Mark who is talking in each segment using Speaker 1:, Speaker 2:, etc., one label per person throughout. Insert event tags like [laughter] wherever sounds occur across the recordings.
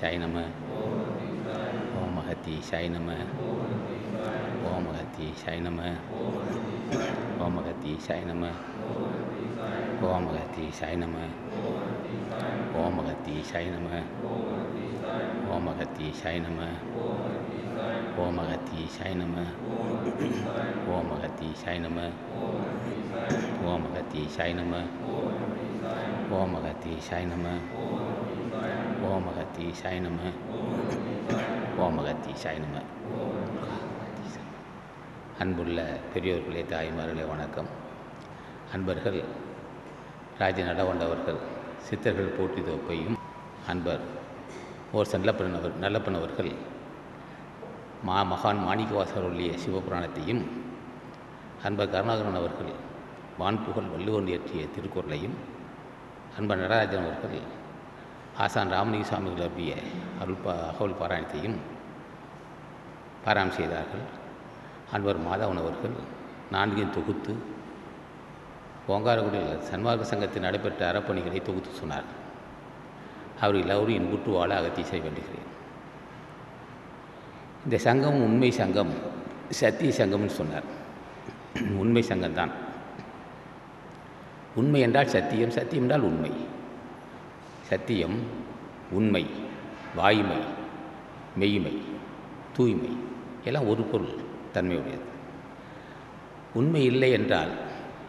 Speaker 1: महतीशाय नम ओम महतीशाय नम ओम महतीशाय नम ओम महतीशाय नम ओम महतीशाय नम ओम महतीशाय नम ओम महतीशाय नम ओम महतीशाय नम ओम महतीशाय नम ओम महतीशाय नम ओम महतीशाय नम ஓமகத்தி சாயனம ஓமகத்தி சாய்னம அன்புள்ள பெரியோர்களே தாய்மார்களே வணக்கம் அன்பர்கள் ராஜ நடவண்டவர்கள் சித்தர்கள் போட்டி தொப்பையும் அன்பர் ஓர் நல்லப்பனவர் நல்லப்பனவர்கள் மா மகான் மாணிக்கவாசர் உள்ளிய சிவபுராணத்தையும் அன்பர் கருணாகரன் அவர்கள் வான்புகழ் வள்ளுவர் இயற்றிய திருக்குறளையும் அன்பர் நடராஜன் அவர்கள் ஆசான் ராமலிங்க சுவாமிகள் அப்படிய அருள் ப அகோல் பாராயணத்தையும் பாராயணம் செய்தார்கள் அன்பர் மாதவன் அவர்கள் நான்கையும் தொகுத்து ஓங்காரகுடியில் சன்மார்க்க சங்கத்தில் நடைபெற்ற அறப்பணிகளை தொகுத்து சொன்னார் அவர்கள் எல்லோரும் என் கூட்டு வாழ அகத்தி செய்ய வேண்டுகிறேன் இந்த சங்கம் உண்மை சங்கம் சத்திய சங்கம்னு சொன்னார் உண்மை சங்கம் தான் உண்மை என்றால் சத்தியம் சத்தியம் என்றால் உண்மை சத்தியம் உண்மை வாய்மை மெய்மை தூய்மை எல்லாம் ஒரு பொருள் தன்மையுடையது உண்மை இல்லை என்றால்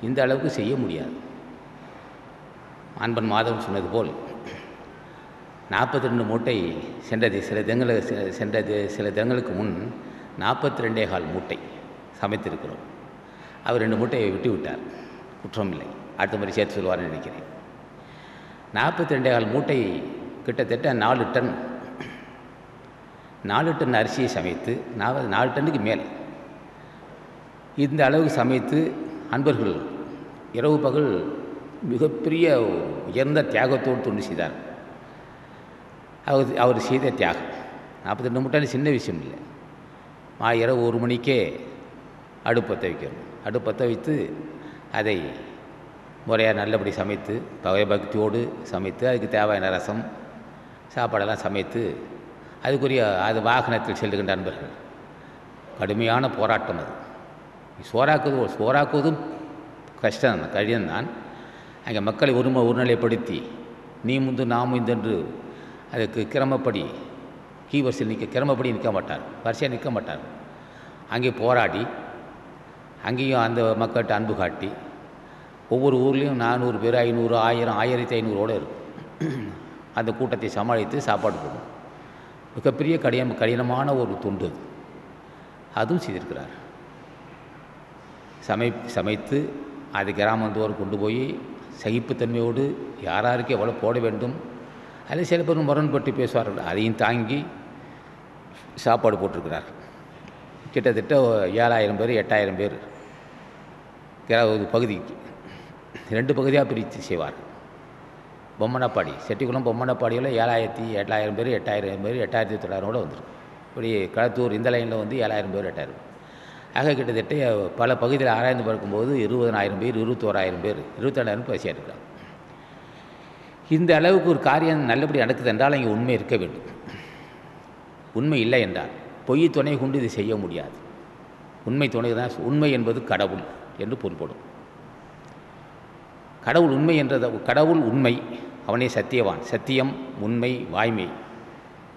Speaker 1: இந்த அளவுக்கு செய்ய முடியாது அன்பன் மாதவன் சொன்னது போல் நாற்பத்தி ரெண்டு மூட்டை சென்றது சில தினங்களுக்கு சென்றது சில தினங்களுக்கு முன் நாற்பத்தி ரெண்டே கால் மூட்டை சமைத்திருக்கிறோம் அவர் ரெண்டு மூட்டையை விட்டு விட்டார் குற்றமில்லை அடுத்த முறை சேர்த்து சொல்வார்னு நினைக்கிறேன் நாற்பத்தி ரெண்டே கால் மூட்டை கிட்டத்தட்ட நாலு டன் நாலு டன் அரிசியை சமைத்து நாற்பது நாலு டன்னுக்கு மேல் இந்த அளவுக்கு சமைத்து அன்பர்கள் இரவு பகல் மிகப்பெரிய உயர்ந்த தியாகத்தோடு தொண்டு செய்தார் அவர் அவர் செய்த தியாகம் நாற்பத்தி ரெண்டு மூட்டை சின்ன விஷயம் இல்லை மா இரவு ஒரு மணிக்கே அடுப்பத்தை வைக்கிறோம் அடுப்பத்தை வைத்து அதை முறையாக நல்லபடி சமைத்து பகை பக்தியோடு சமைத்து அதுக்கு தேவையான ரசம் சாப்பாடெல்லாம் சமைத்து அதுக்குரிய அது வாகனத்தில் செல்லுகின்ற நண்பர்கள் கடுமையான போராட்டம் அது சோறாக்குவது சோறாக்குவதும் கஷ்டம் தான் அங்கே மக்களை ஒருமை ஒருநிலைப்படுத்தி நீ முந்து நாம் இந்தென்று அதுக்கு கிரமப்படி கீ வரிசையில் நிற்க கிரமப்படி நிற்க மாட்டார் வரிசையாக நிற்க மாட்டார் அங்கே போராடி அங்கேயும் அந்த மக்கள்கிட்ட அன்பு காட்டி ஒவ்வொரு ஊர்லேயும் நானூறு பேர் ஐநூறு ஆயிரம் ஆயிரத்தி ஐநூறோடு இருக்கும் அந்த கூட்டத்தை சமாளித்து சாப்பாடு போடும் மிகப்பெரிய கடினம் கடினமான ஒரு துண்டு அதுவும் செய்திருக்கிறார் சமை சமைத்து அது கிராமந்தோறும் கொண்டு போய் சகிப்புத்தன்மையோடு யார் யாருக்கு எவ்வளோ போட வேண்டும் அதில் சில பேர் முரண்பட்டு பேசுவார்கள் அதையும் தாங்கி சாப்பாடு போட்டிருக்கிறார் கிட்டத்தட்ட ஏழாயிரம் பேர் எட்டாயிரம் பேர் கிரா பகுதிக்கு ரெண்டு பகுதியாக பிரித்து செய்வார் பொம்மனப்பாடி செட்டிக்குளம் பொம்மனப்பாடியில் ஏழாயிரத்தி எட்டாயிரம் பேர் எட்டாயிரம் பேர் எட்டாயிரத்தி தொள்ளாயிரம் கூட வந்துடும் இப்படி களத்தூர் இந்த லைனில் வந்து ஏழாயிரம் பேர் எட்டாயிரம் ஆக கிட்டத்தட்ட பல பகுதியில் ஆராய்ந்து பார்க்கும்போது இருபதனாயிரம் பேர் இருபத்தோராயிரம் பேர் இருபத்தேழாயிரம் பசியாக இருக்காங்க இந்த அளவுக்கு ஒரு காரியம் நல்லபடி நடக்குது என்றால் இங்கே உண்மை இருக்க வேண்டும் உண்மை இல்லை என்றால் பொய் துணை கொண்டு இது செய்ய முடியாது உண்மை துணை தான் உண்மை என்பது கடவுள் என்று பொருள்படும் கடவுள் உண்மை என்றது கடவுள் உண்மை அவனே சத்தியவான் சத்தியம் உண்மை வாய்மை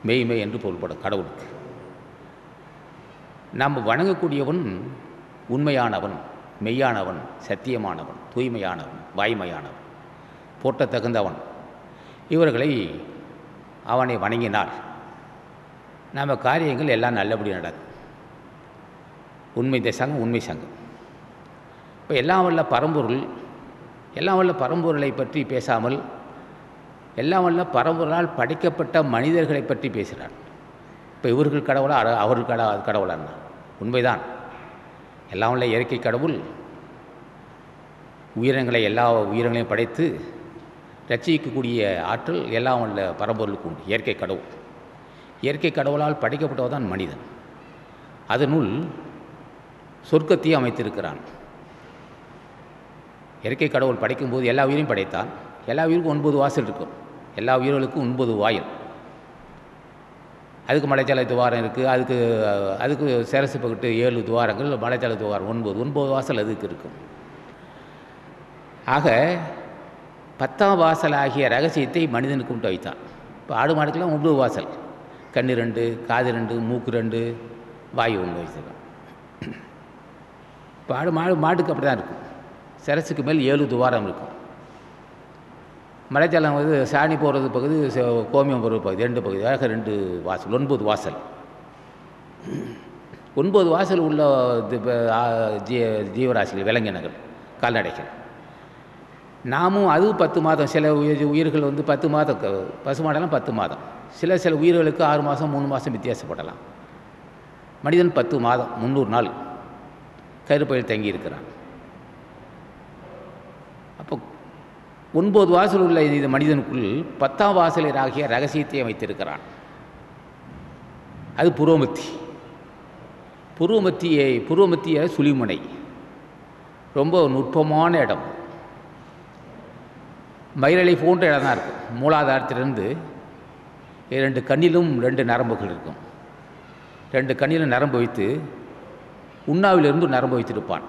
Speaker 1: மெய்மை என்று பொருள்படும் கடவுளுக்கு நாம் வணங்கக்கூடியவன் உண்மையானவன் மெய்யானவன் சத்தியமானவன் தூய்மையானவன் வாய்மையானவன் போட்ட தகுந்தவன் இவர்களை அவனை வணங்கினால் நம்ம காரியங்கள் எல்லாம் நல்லபடி நடக்கும் உண்மை தேசங்கம் உண்மை சங்கம் இப்போ எல்லாம் வல்ல பரம்பொருள் எல்லாம் வல்ல பரம்பொருளை பற்றி பேசாமல் எல்லாம் வல்ல பரம்பொருளால் படைக்கப்பட்ட மனிதர்களை பற்றி பேசுகிறார் இப்போ இவர்கள் கடவுளா அவர்கள் கடா கடவுளான்னா உண்மைதான் எல்லாம் வல்ல இயற்கை கடவுள் உயிரங்களை எல்லா உயிரங்களையும் படைத்து ரட்சிக்கக்கூடிய ஆற்றல் எல்லாம் வல்ல பரம்பொருளுக்கு உண்டு இயற்கை கடவுள் இயற்கை கடவுளால் படைக்கப்பட்டவதான் மனிதன் அதனுள் சொர்க்கத்தையும் அமைத்திருக்கிறான் இயற்கை கடவுள் படைக்கும்போது எல்லா உயிரையும் படைத்தான் எல்லா உயிருக்கும் ஒன்பது வாசல் இருக்கும் எல்லா உயிர்களுக்கும் ஒன்பது வாயில் அதுக்கு மலைச்சாலை துவாரம் இருக்குது அதுக்கு அதுக்கு சிரசு பகுட்டு ஏழு துவாரங்கள் மலைச்சாலை துவாரம் ஒன்பது ஒன்பது வாசல் அதுக்கு இருக்கும் ஆக பத்தாம் வாசல் ஆகிய ரகசியத்தை மனிதனுக்கு மட்டும் வைத்தான் இப்போ ஆடு மாடுக்கெல்லாம் ஒன்பது வாசல் கண் ரெண்டு காது ரெண்டு மூக்கு ரெண்டு வாயு ஒன்று வச்சுருக்கான் இப்போ ஆடு மாடு மாட்டுக்கு அப்படி தான் இருக்கும் சரசுக்கு மேல் ஏழு துவாரம் இருக்கும் மலைத்தளம் வந்து சாணி போகிறது பகுதி கோமியம் போகிறது பகுதி ரெண்டு பகுதி ஆக ரெண்டு வாசல் ஒன்பது வாசல் ஒன்பது வாசல் உள்ள ஜீவராசிகள் விலங்கினங்கள் கால்நடைகள் நாமும் அது பத்து மாதம் சில உயிர்கள் வந்து பத்து மாதம் பசுமாடெல்லாம் பத்து மாதம் சில சில உயிர்களுக்கு ஆறு மாதம் மூணு மாதம் வித்தியாசப்படலாம் மனிதன் பத்து மாதம் முந்நூறு நாள் கருப்பையில் தங்கியிருக்கிறான் ஒன்பது வாசல் உள்ள இது மனிதனுக்குள் பத்தாம் வாசலர் ஆகிய ரகசியத்தை அமைத்திருக்கிறான் அது புரோமத்தி புருவமத்தியை புருவமத்திய சுழிமுனை ரொம்ப நுட்பமான இடம் மயிலலை போன்ற இடம் தான் இருக்கும் மூலாதாரத்திலிருந்து ரெண்டு கண்ணிலும் ரெண்டு நரம்புகள் இருக்கும் ரெண்டு கண்ணிலும் நரம்பு வைத்து உண்ணாவிலிருந்து நரம்பு வைத்திருப்பான்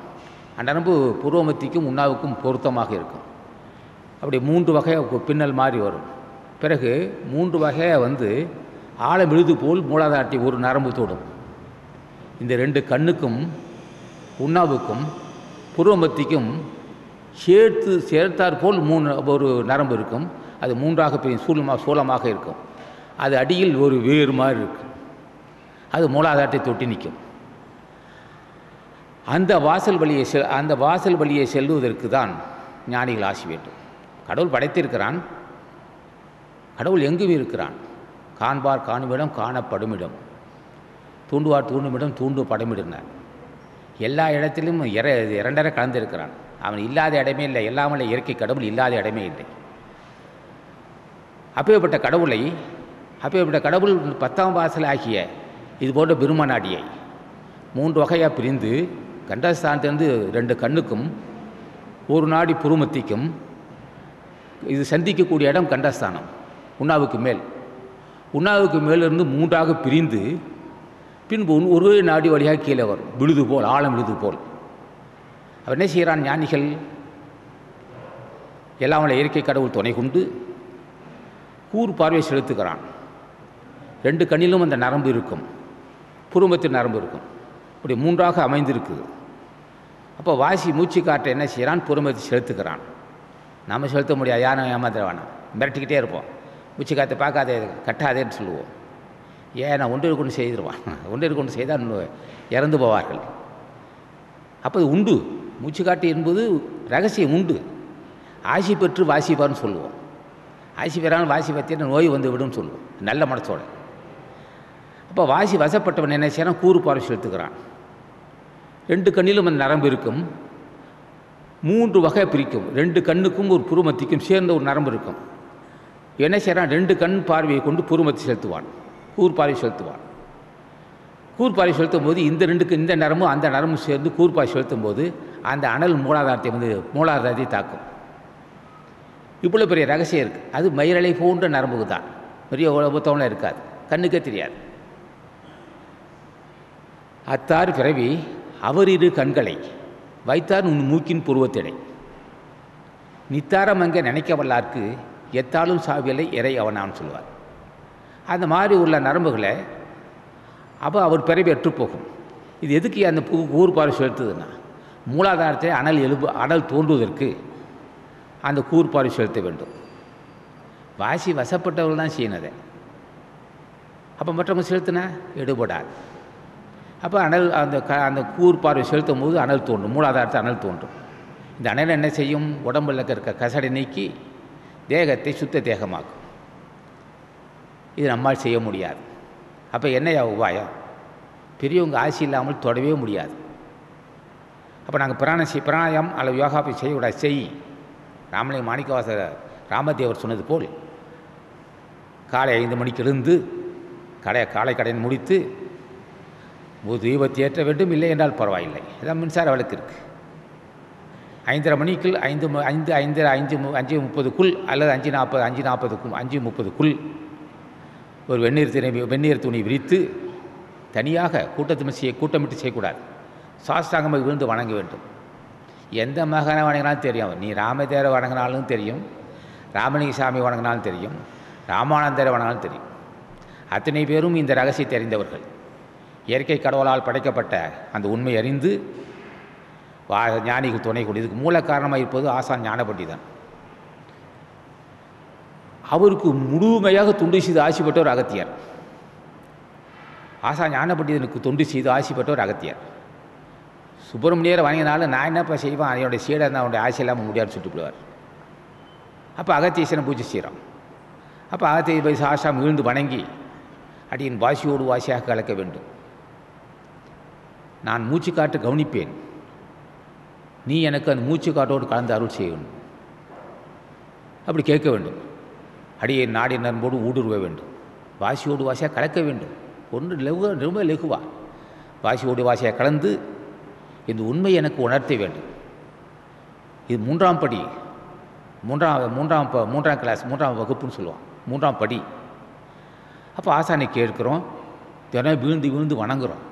Speaker 1: அந்த நரம்பு புருவமத்திக்கும் உண்ணாவுக்கும் பொருத்தமாக இருக்கும் அப்படி மூன்று வகையாக பின்னல் மாறி வரும் பிறகு மூன்று வகையாக வந்து ஆழம் எழுது போல் மூலாதாட்டி ஒரு நரம்பு தொடும் இந்த ரெண்டு கண்ணுக்கும் உண்ணாவுக்கும் புருவமத்திக்கும் சேர்த்து போல் மூணு ஒரு நரம்பு இருக்கும் அது மூன்றாக பெரிய சூழமாக சூழமாக இருக்கும் அது அடியில் ஒரு வேறு மாதிரி இருக்கும் அது மூலாதாட்டை தொட்டி நிற்கும் அந்த வாசல் வழியை செ அந்த வாசல் வழியை செல்வதற்கு தான் ஞானிகள் ஆசி வேண்டும் கடவுள் படைத்திருக்கிறான் கடவுள் எங்கும் இருக்கிறான் காண்பார் காணுமிடம் காணப்படுமிடம் தூண்டுவார் தூண்டுமிடம் தூண்டு படமிடுனார் எல்லா இடத்திலும் இர இரண்டரை கலந்திருக்கிறான் அவன் இல்லாத இடமே இல்லை எல்லாமல்ல இயற்கை கடவுள் இல்லாத இடமே இல்லை அப்பேற்பட்ட கடவுளை அப்பேற்பட்ட கடவுள் பத்தாம் வாசலாகிய இது போன்ற பிரம்மநாடியை மூன்று வகையாக பிரிந்து கண்டஸ்தானத்திலிருந்து ரெண்டு கண்ணுக்கும் ஒரு நாடி புருமத்திக்கும் இது சந்திக்கக்கூடிய இடம் கண்டஸ்தானம் உண்ணாவுக்கு மேல் உண்ணாவுக்கு மேலிருந்து மூன்றாக பிரிந்து பின்பு ஒரு நாடி வழியாக கீழே வரும் விழுது போல் ஆழம் விழுது போல் அவர் என்ன செய்கிறான் ஞானிகள் எல்லாம் அவளை இயற்கை கடவுள் துணை கொண்டு கூர் பார்வை செலுத்துகிறான் ரெண்டு கண்ணிலும் அந்த நரம்பு இருக்கும் புருமத்தில் நரம்பு இருக்கும் இப்படி மூன்றாக அமைந்திருக்குது அப்போ வாசி மூச்சு காற்றை என்ன செய்கிறான் புறம்பத்தை செலுத்துக்கிறான் நம்ம செலுத்த முடியாது யாரும் வேணாம் மிரட்டிக்கிட்டே இருப்போம் உச்சி காற்று பார்க்காதே கட்டாதேன்னு சொல்லுவோம் ஏன்னா ஒன்று கொண்டு செய்திருவான் [laughs] ஒன்று கொண்டு செய்தால் இறந்து போவார்கள் அப்போ உண்டு மூச்சு காட்டு என்பது ரகசியம் உண்டு ஆசி பெற்று வாசிப்பார்னு சொல்லுவோம் ஆசி பெறாமல் வாசி பற்றின நோய் வந்து விடும்னு சொல்லுவோம் நல்ல மனசோட அப்போ வாசி வசப்பட்டவன் என்ன செய்யணும் கூறு பார்வை செலுத்துக்கிறான் ரெண்டு கண்ணிலும் அந்த நரம்பு இருக்கும் மூன்று வகை பிரிக்கும் ரெண்டு கண்ணுக்கும் ஒரு புருமத்திக்கும் சேர்ந்த ஒரு நரம்பு இருக்கும் என்ன செய்கிறான் ரெண்டு கண் பார்வையை கொண்டு புருமத்தி செலுத்துவான் கூர்பார்வை செலுத்துவான் கூர்பார்வை செலுத்தும் போது இந்த ரெண்டுக்கு இந்த நரமும் அந்த நரம்பும் சேர்ந்து கூர்பார்வை செலுத்தும் போது அந்த அனல் மூலாதாரத்தை வந்து மூலாதாரத்தை தாக்கும் இவ்வளோ பெரிய ரகசியம் இருக்குது அது மயிரலை போன்ற நரம்புக்கு தான் பெரிய உலகத்தவங்களும் இருக்காது கண்ணுக்கே தெரியாது அத்தார் பிறவி அவர் இரு கண்களை வைத்தார் உன் மூக்கின் புருவத்திடை நித்தாரம் அங்கே நினைக்க வல்லார்க்கு எத்தாலும் சாவியலை இறை அவனான்னு சொல்லுவார் அந்த மாதிரி உள்ள நரம்புகளை அப்போ அவர் பிறவி போகும் இது எதுக்கு அந்த பூ கூறுபாடு செலுத்துதுன்னா மூலாதாரத்தை அனல் எழுப்பு அனல் தோன்றுவதற்கு அந்த கூறுபாடு செலுத்த வேண்டும் வாசி வசப்பட்டவர்கள் தான் செய்யினதை அப்போ மற்றவங்க செலுத்தினா எடுபடாது அப்போ அனல் அந்த க அந்த கூர் பார்வை செலுத்தும் போது அனல் தோன்றும் மூலாதாரத்தை அனல் தோன்றும் இந்த அனல் என்ன செய்யும் உடம்பில் இருக்க கசடை நீக்கி தேகத்தை சுத்த தேகமாக்கும் இது நம்மால் செய்ய முடியாது அப்போ என்னையா உபாயம் பெரியவங்க ஆசி இல்லாமல் தொடவே முடியாது அப்போ நாங்கள் பிராண செய் பிராணாயம் அல்லது யோகாபி போய் செய்யக்கூடாது செய் ராமலை மாணிக்கவாச ராமதேவர் சொன்னது போல் காலை ஐந்து மணிக்கு எழுந்து கடை காலை கடையின் முடித்து தீபத்தை ஏற்ற வேண்டும் இல்லை என்றால் பரவாயில்லை இதான் மின்சார விளக்கு இருக்குது ஐந்தரை மணிக்குள் ஐந்து ஐந்து ஐந்தரை அஞ்சு அஞ்சு முப்பதுக்குள் அல்லது அஞ்சு நாற்பது அஞ்சு நாற்பதுக்கும் அஞ்சு முப்பதுக்குள் ஒரு வெந்நீர் துணி வெந்நீர் துணி விரித்து தனியாக கூட்டத்து செய்ய கூட்டமிட்டு செய்யக்கூடாது சாஸ்தாங்கமாக விழுந்து வணங்க வேண்டும் எந்த மகனை வணங்கினாலும் தெரியும் நீ ராமதேரை வணங்கினாலும் தெரியும் ராமலிங்க சாமி வணங்கினாலும் தெரியும் ராமானந்தரை வணங்கினாலும் தெரியும் அத்தனை பேரும் இந்த ரகசியத்தை அறிந்தவர்கள் இயற்கை கடவுளால் படைக்கப்பட்ட அந்த உண்மை அறிந்து வா ஞானிக்கு துணை இதுக்கு மூல காரணமாக இருப்பது ஆசான் ஞானப்பட்டி தான் அவருக்கு முழுமையாக தொண்டு செய்து ஆசைப்பட்டவர் அகத்தியார் ஆசா ஞானப்பண்டிதனுக்கு தொண்டு செய்து ஆசைப்பட்டவர் அகத்தியார் சுப்பிரமணியர் வணங்கினாலும் நான் என்னப்பா செய்வேன் என்னுடைய சீடை தான் அவனுடைய ஆசை இல்லாமல் முடியாது சுட்டுப்படுவார் அப்போ அகத்தியசனை பூஜை செய்கிறோம் அப்போ அகத்திய போய் சாஷாம் விழுந்து வணங்கி அடியின் வாசியோடு வாசியாக கலக்க வேண்டும் நான் மூச்சு காட்டு கவனிப்பேன் நீ எனக்கு அந்த மூச்சுக்காட்டோடு கலந்து அருள் செய்யணும் அப்படி கேட்க வேண்டும் அடியை நாடி நண்போடு ஊடுருவ வேண்டும் வாசியோடு வாசியாக கலக்க வேண்டும் ஒன்று லெகு ரொம்ப லெகுவா வாசியோடு வாசியாக கலந்து இந்த உண்மை எனக்கு உணர்த்த வேண்டும் இது மூன்றாம் படி மூன்றாம் மூன்றாம் மூன்றாம் கிளாஸ் மூன்றாம் வகுப்புன்னு சொல்லுவான் மூன்றாம் படி அப்போ ஆசானை கேட்குறோம் தினம் வீழ்ந்து வீழ்ந்து வணங்குறோம்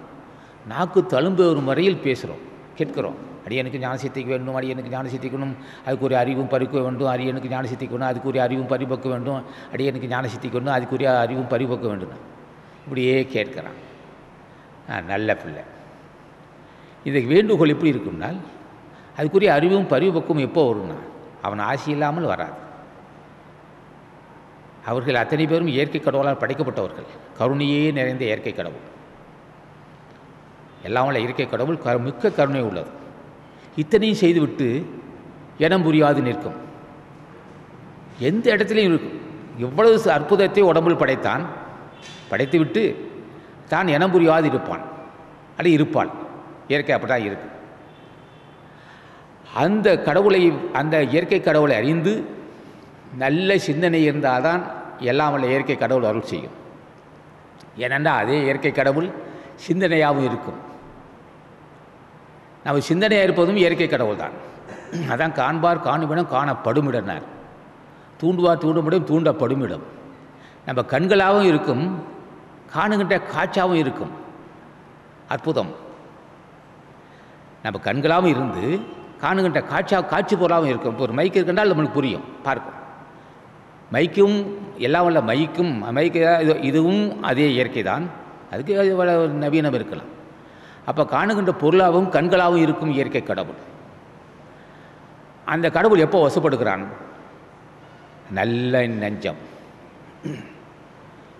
Speaker 1: நாக்கு தழும்பு ஒரு முறையில் பேசுகிறோம் கேட்குறோம் அடியனுக்கு ஞான சித்திக்க வேண்டும் அடியனுக்கு ஞான சித்திக்கணும் அதுக்குரிய அறிவும் பறிக்க வேண்டும் அரியனுக்கு ஞான சித்திக்கணும் அதுக்குரிய அறிவும் பறிபக்க வேண்டும் அடியனுக்கு ஞான சித்திக்கணும் அதுக்குரிய அறிவும் பறிபக்க வேண்டும் இப்படியே கேட்கிறான் நல்ல பிள்ளை இதுக்கு வேண்டுகோள் எப்படி இருக்கும்னால் அதுக்குரிய அறிவும் பறிவுபக்கம் எப்போ வரும்னா அவன் ஆசை இல்லாமல் வராது அவர்கள் அத்தனை பேரும் இயற்கை கடவுளால் படைக்கப்பட்டவர்கள் கருணையே நிறைந்த இயற்கை கடவுள் எல்லாம் வல்ல இருக்கை கடவுள் க மிக்க கருணை உள்ளது இத்தனையும் செய்துவிட்டு இனம் புரியாது நிற்கும் எந்த இடத்துலையும் இருக்கும் எவ்வளவு அற்புதத்தை உடம்பில் படைத்தான் படைத்துவிட்டு தான் இனம் புரியாது இருப்பான் அல்ல இருப்பாள் இயற்கை அப்படி தான் இருக்கு அந்த கடவுளை அந்த இயற்கை கடவுளை அறிந்து நல்ல சிந்தனை இருந்தால் தான் எல்லாம் உள்ள இயற்கை கடவுள் அருள் செய்யும் ஏனென்றால் அதே இயற்கை கடவுள் சிந்தனையாகவும் இருக்கும் நம்ம சிந்தனையாக இருப்பதும் இயற்கை கடவுள் தான் அதான் காண்பார் காணுமிடம் காணப்படுமிடனார் தூண்டுவார் தூண்டுமிடம் தூண்டப்படுமிடம் நம்ம கண்களாகவும் இருக்கும் காணுகின்ற காட்சாகவும் இருக்கும் அற்புதம் நம்ம கண்களாகவும் இருந்து காணுகின்ற காட்சா காட்சி பொருளாகவும் இருக்கும் இப்போ ஒரு மைக் இருக்குன்றால் நம்மளுக்கு புரியும் பார்க்கும் மைக்கும் எல்லாம் உள்ள மைக்கும் மைக்கு இதுவும் அதே இயற்கை தான் அதுக்கு நவீனம் இருக்கலாம் அப்போ காணுகின்ற பொருளாகவும் கண்களாகவும் இருக்கும் இயற்கை கடவுள் அந்த கடவுள் எப்போ வசப்படுகிறான் நல்ல நெஞ்சம்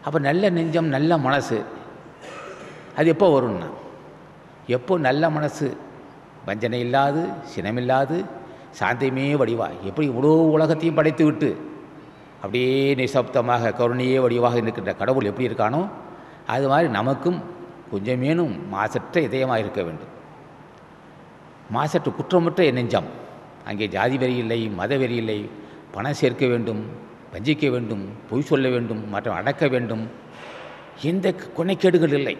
Speaker 1: அப்போ நல்ல நெஞ்சம் நல்ல மனசு அது எப்போ வரும்னா எப்போ நல்ல மனசு வஞ்சனை இல்லாது சினமில்லாது சாந்தியமே வடிவா எப்படி இவ்வளோ உலகத்தையும் படைத்து விட்டு அப்படியே நிசப்தமாக கருணையே வடிவாக இருக்கின்ற கடவுள் எப்படி இருக்கானோ அது மாதிரி நமக்கும் கொஞ்சமேனும் மாசற்ற இதயமாக இருக்க வேண்டும் மாசற்று குற்றமற்ற நெஞ்சம் அங்கே ஜாதி வெறி இல்லை மத வெறி இல்லை பணம் சேர்க்க வேண்டும் வஞ்சிக்க வேண்டும் பொய் சொல்ல வேண்டும் மற்றும் அடக்க வேண்டும் எந்த கொனைக்கேடுகள் இல்லை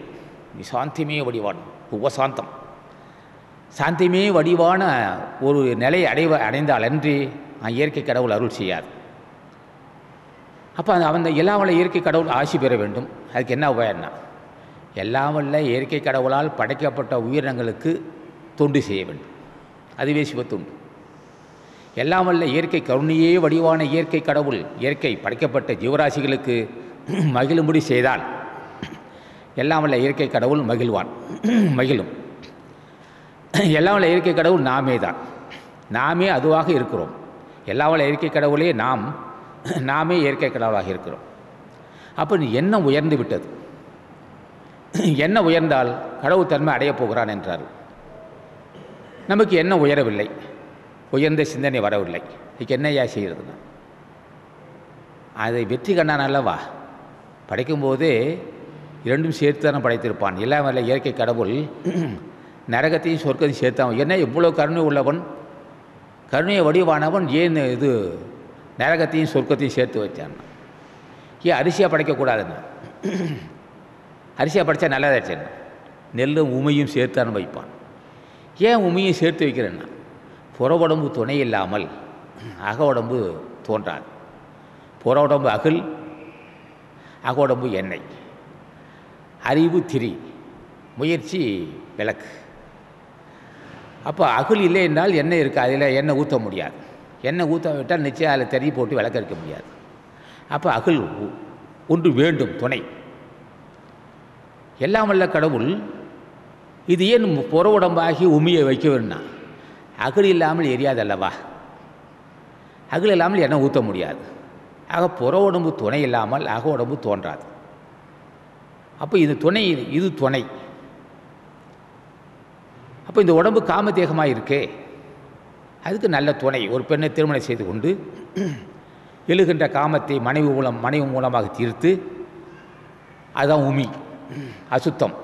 Speaker 1: சாந்திமே வடிவான் உபசாந்தம் சாந்திமே வடிவான ஒரு நிலை அடைவ அடைந்தால் அன்றி இயற்கை கடவுள் அருள் செய்யாது அப்போ அந்த அவன் எல்லா இயற்கை கடவுள் ஆசி பெற வேண்டும் அதுக்கு என்ன உபாயம்னா எல்லாம் வல்ல இயற்கை கடவுளால் படைக்கப்பட்ட உயிரினங்களுக்கு தொண்டு செய்ய வேண்டும் அதுவே சிவத்தொண்டு எல்லாம் வல்ல இயற்கை கருணையே வடிவான இயற்கை கடவுள் இயற்கை படைக்கப்பட்ட ஜீவராசிகளுக்கு மகிழும்படி செய்தால் எல்லாம் வல்ல இயற்கை கடவுள் மகிழ்வான் மகிழும் எல்லாம் வல்ல இயற்கை கடவுள் நாமே தான் நாமே அதுவாக இருக்கிறோம் எல்லா வல்ல இயற்கை கடவுளே நாம் நாமே இயற்கை கடவுளாக இருக்கிறோம் அப்போ எண்ணம் உயர்ந்து விட்டது [clears throat] என்ன உயர்ந்தால் தன்மை அடையப் போகிறான் என்றார் நமக்கு என்ன உயரவில்லை உயர்ந்த சிந்தனை வரவில்லை இதுக்கு என்னையா செய்கிறதுனா அதை வெற்றி கண்டான் அல்லவா படைக்கும்போது இரண்டும் சேர்த்து தானே படைத்திருப்பான் எல்லாம் இல்லை இயற்கை கடவுள் [clears throat] நரகத்தையும் சொர்க்கத்தையும் சேர்த்தான் என்ன இவ்வளோ கருணை உள்ளவன் கருணையை வடிவானவன் ஏன் இது நரகத்தையும் சொர்க்கத்தையும் சேர்த்து வைத்தான் ஏன் அரிசியாக படைக்கக்கூடாதுன்னு [clears throat] அரிசியாக படித்தா நல்லதாச்சுன்னா நெல்லும் உமையும் சேர்த்தான்னு வைப்பான் ஏன் உமையும் சேர்த்து வைக்கிறேன்னா புற உடம்பு துணை இல்லாமல் அக உடம்பு தோன்றாது புற உடம்பு அகில் அக உடம்பு எண்ணெய் அறிவு திரி முயற்சி விளக்கு அப்போ அகில் இல்லை என்றால் எண்ணெய் இருக்குது அதில் எண்ணெய் ஊற்ற முடியாது எண்ணெய் ஊற்ற விட்டால் நிச்சயம் அதில் தெரிய போட்டு விளக்க இருக்க முடியாது அப்போ அகில் ஒன்று வேண்டும் துணை எல்லாம் வல்ல கடவுள் இது ஏன் புற உடம்பாகி உமியை வைக்க வேணும்னா அகல் இல்லாமல் எரியாது அல்லவா அகல் இல்லாமல் எண்ணெய் ஊற்ற முடியாது ஆக புற உடம்பு துணை இல்லாமல் அக உடம்பு தோன்றாது அப்போ இது துணை இது துணை அப்போ இந்த உடம்பு காமதேகமாக இருக்கே அதுக்கு நல்ல துணை ஒரு பெண்ணை திருமணம் செய்து கொண்டு எழுகின்ற காமத்தை மனைவி மூலம் மனைவி மூலமாக தீர்த்து அதுதான் உமி அசுத்தம்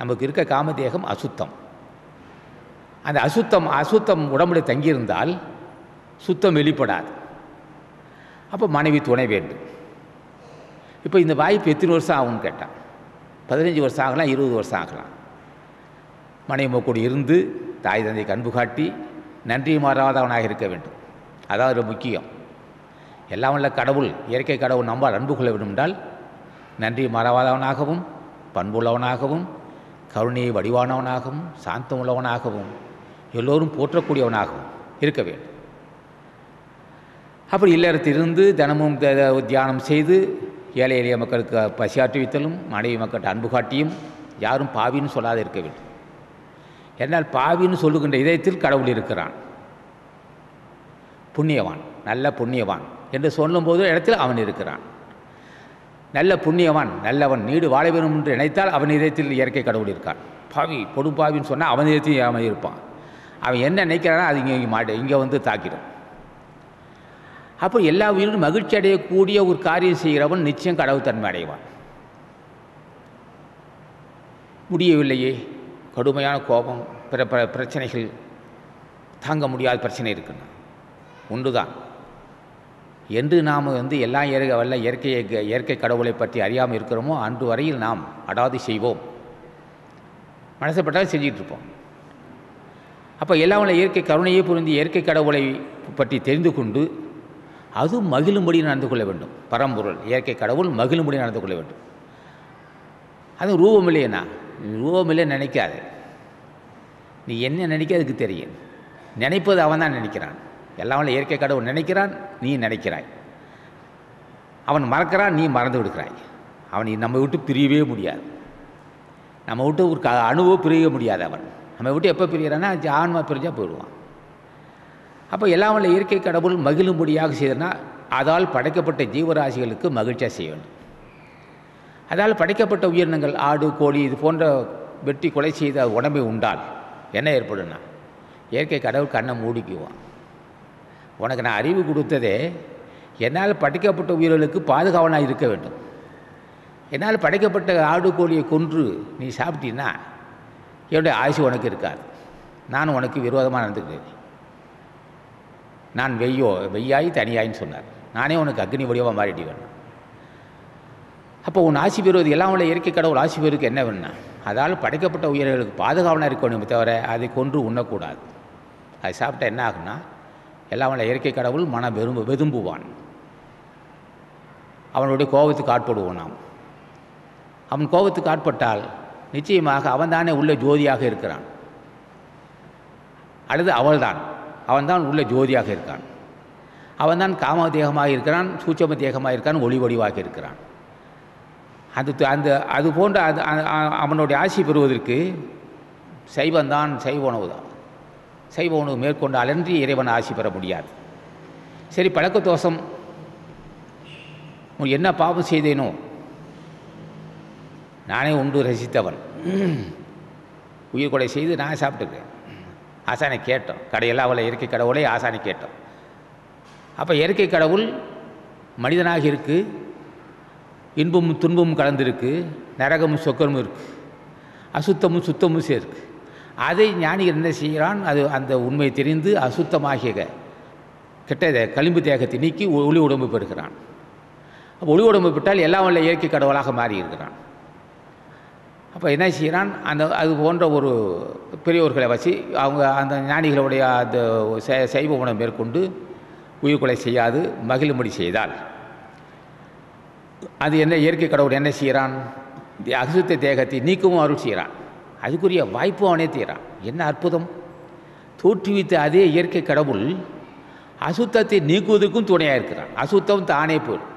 Speaker 1: நமக்கு இருக்க காமதேகம் அசுத்தம் அந்த அசுத்தம் அசுத்தம் உடம்புல தங்கியிருந்தால் சுத்தம் வெளிப்படாது அப்போ மனைவி துணை வேண்டும் இப்போ இந்த வாய்ப்பு எத்தனை வருஷம் ஆகும்னு கேட்டான் பதினஞ்சு வருஷம் ஆகலாம் இருபது வருஷம் ஆகலாம் மனைவி கூட இருந்து தாய் தந்தை கண்பு காட்டி நன்றி மாறாதவனாக இருக்க வேண்டும் அதாவது முக்கியம் எல்லாம் உள்ள கடவுள் இயற்கை கடவுள் நம்பால் அன்பு கொள்ள வேண்டும் என்றால் நன்றி மாறாதவனாகவும் பண்புள்ளவனாகவும் கருணையை வடிவானவனாகவும் சாந்தம் உள்ளவனாகவும் எல்லோரும் போற்றக்கூடியவனாகவும் இருக்க வேண்டும் அப்புறம் இல்லறத்திலிருந்து தினமும் தியானம் செய்து ஏழை எளிய மக்களுக்கு பசியாற்றுவித்தலும் மனைவி மக்கள்கிட்ட அன்பு காட்டியும் யாரும் பாவின்னு சொல்லாத இருக்க வேண்டும் என்னால் பாவின்னு சொல்லுகின்ற இதயத்தில் கடவுள் இருக்கிறான் புண்ணியவான் நல்ல புண்ணியவான் என்று சொல்லும்போது இடத்தில் அவன் இருக்கிறான் நல்ல புண்ணியவான் நல்லவன் நீடு வாழ வேணும் என்று நினைத்தால் அவன் இதயத்தில் இயற்கை கடவுள் இருக்கான் பாவி பாவின்னு சொன்னால் அவன் இதயத்தையும் அவன் இருப்பான் அவன் என்ன நினைக்கிறானோ அது இங்கே இங்கே மாட்டே இங்கே வந்து தாக்கிடும் அப்போ எல்லா உயிரும் மகிழ்ச்சி அடையக்கூடிய ஒரு காரியம் செய்கிறவன் நிச்சயம் கடவுள் தன்மை அடைவான் முடியவில்லையே கடுமையான கோபம் பிற பிரச்சனைகள் தாங்க முடியாத பிரச்சனை இருக்குன்னு ஒன்று தான் என்று நாம் வந்து எல்லா இயற்கை வல்ல இயற்கையை இயற்கை கடவுளை பற்றி அறியாமல் இருக்கிறோமோ அன்று வரையில் நாம் அடாது செய்வோம் மனசைப்பட்டால் செஞ்சிகிட்ருப்போம் அப்போ எல்லாம் உள்ள இயற்கை கருணையை புரிந்து இயற்கை கடவுளை பற்றி தெரிந்து கொண்டு அது மகிழும்படி நடந்து கொள்ள வேண்டும் பரம்பொருள் இயற்கை கடவுள் மகிழும்படி நடந்து கொள்ள வேண்டும் அது ரூபம் இல்லையண்ணா ரூபம் இல்லை நினைக்காது நீ என்ன நினைக்க அதுக்கு தெரியும் நினைப்பது அவன் தான் நினைக்கிறான் எல்லாம் இயற்கை கடவுள் நினைக்கிறான் நீ நினைக்கிறாய் அவன் மறக்கிறான் நீ மறந்து விடுக்கிறாய் அவன் நம்ம விட்டு பிரியவே முடியாது நம்ம விட்டு ஒரு க அணுவோ பிரியவே முடியாது அவன் நம்ம விட்டு எப்போ பிரியறான்னா ஆன்மா பிரிஞ்சால் போயிடுவான் அப்போ எல்லாம் உள்ள இயற்கை கடவுள் மகிழும்படியாக செய்தனா அதால் படைக்கப்பட்ட ஜீவராசிகளுக்கு மகிழ்ச்சியாக செய்ய வேண்டும் அதால் படைக்கப்பட்ட உயிரினங்கள் ஆடு கோழி இது போன்ற வெட்டி கொலை செய்த உடம்பை உண்டால் என்ன ஏற்படும்னா இயற்கை கடவுள் கண்ணை மூடிக்குவான் உனக்கு நான் அறிவு கொடுத்ததே என்னால் படைக்கப்பட்ட உயிர்களுக்கு பாதுகாவனாக இருக்க வேண்டும் என்னால் படைக்கப்பட்ட ஆடு கோழியை கொன்று நீ சாப்பிட்டீன்னா என்னுடைய ஆசை உனக்கு இருக்காது நான் உனக்கு விரோதமாக நடந்துக்கிறேன் நான் வெய்யோ வெய்யாய் தனியாயின்னு சொன்னார் நானே உனக்கு அக்னி வடிவமாக வேணும் அப்போ உன் ஆசி பெறுவது எல்லாம் உள்ள இயற்கை கடவுள் ஆசி பெறுக்கு என்ன வேணும்னா அதால் படைக்கப்பட்ட உயிர்களுக்கு பாதுகாவலாக இருக்கணுமே தவிர அதை கொன்று உண்ணக்கூடாது அது சாப்பிட்டா என்ன ஆகும்னா எல்லாம் அவனை இயற்கை கடவுள் மன வெறும்பு வெதும்புவான் அவனுடைய கோபத்துக்கு ஆட்படுவோம் நாம் அவன் கோபத்துக்கு ஆட்பட்டால் நிச்சயமாக அவன்தானே உள்ள ஜோதியாக இருக்கிறான் அல்லது அவள்தான் அவன்தான் உள்ள ஜோதியாக இருக்கான் அவன்தான் காம தேகமாக இருக்கிறான் சூட்சம தேகமாக இருக்கான் ஒளி வடிவாக இருக்கிறான் அது அந்த அது போன்ற அது அவனுடைய ஆசி பெறுவதற்கு சைவந்தான் சைவ உணவு தான் சைவ உணவு மேற்கொண்டு அலன்றி இறைவன் ஆசி பெற முடியாது சரி பழக்க தோஷம் என்ன பாவம் செய்தேனோ நானே உண்டு ரசித்தவன் உயிர் கொலை செய்து நான் சாப்பிட்டுருக்கேன் ஆசானை கேட்டோம் கடையெல்லாம் அவளை இயற்கை கடவுளை ஆசானை கேட்டோம் அப்போ இயற்கை கடவுள் மனிதனாக இருக்குது இன்பமும் துன்பமும் கலந்துருக்கு நரகமும் சொக்கரமும் இருக்குது அசுத்தமும் சுத்தமும் சேர்க்கு அதை ஞானிகள் என்ன செய்கிறான் அது அந்த உண்மை தெரிந்து அசுத்தமாகிய கிட்ட களிம்பு தேகத்தை நீக்கி ஒளி உடம்பு பெறுகிறான் ஒளி உடம்பு பெற்றால் எல்லாம் உள்ள இயற்கை கடவுளாக மாறி இருக்கிறான் அப்போ என்ன செய்கிறான் அந்த அது போன்ற ஒரு பெரியோர்களை வச்சு அவங்க அந்த ஞானிகளுடைய அந்த சைவ உணவு மேற்கொண்டு உயிர்கொலை செய்யாது மகிழும்படி செய்தால் அது என்ன இயற்கை கடவுள் என்ன செய்கிறான் அசுத்த தேகத்தை நீக்கவும் அருள் செய்கிறான் அதுக்குரிய வாய்ப்பு அவனே தீரான் என்ன அற்புதம் தோற்றுவித்த அதே இயற்கை கடவுள் அசுத்தத்தை நீக்குவதற்கும் துணையாக இருக்கிறான் அசுத்தம் தானே போயிடும்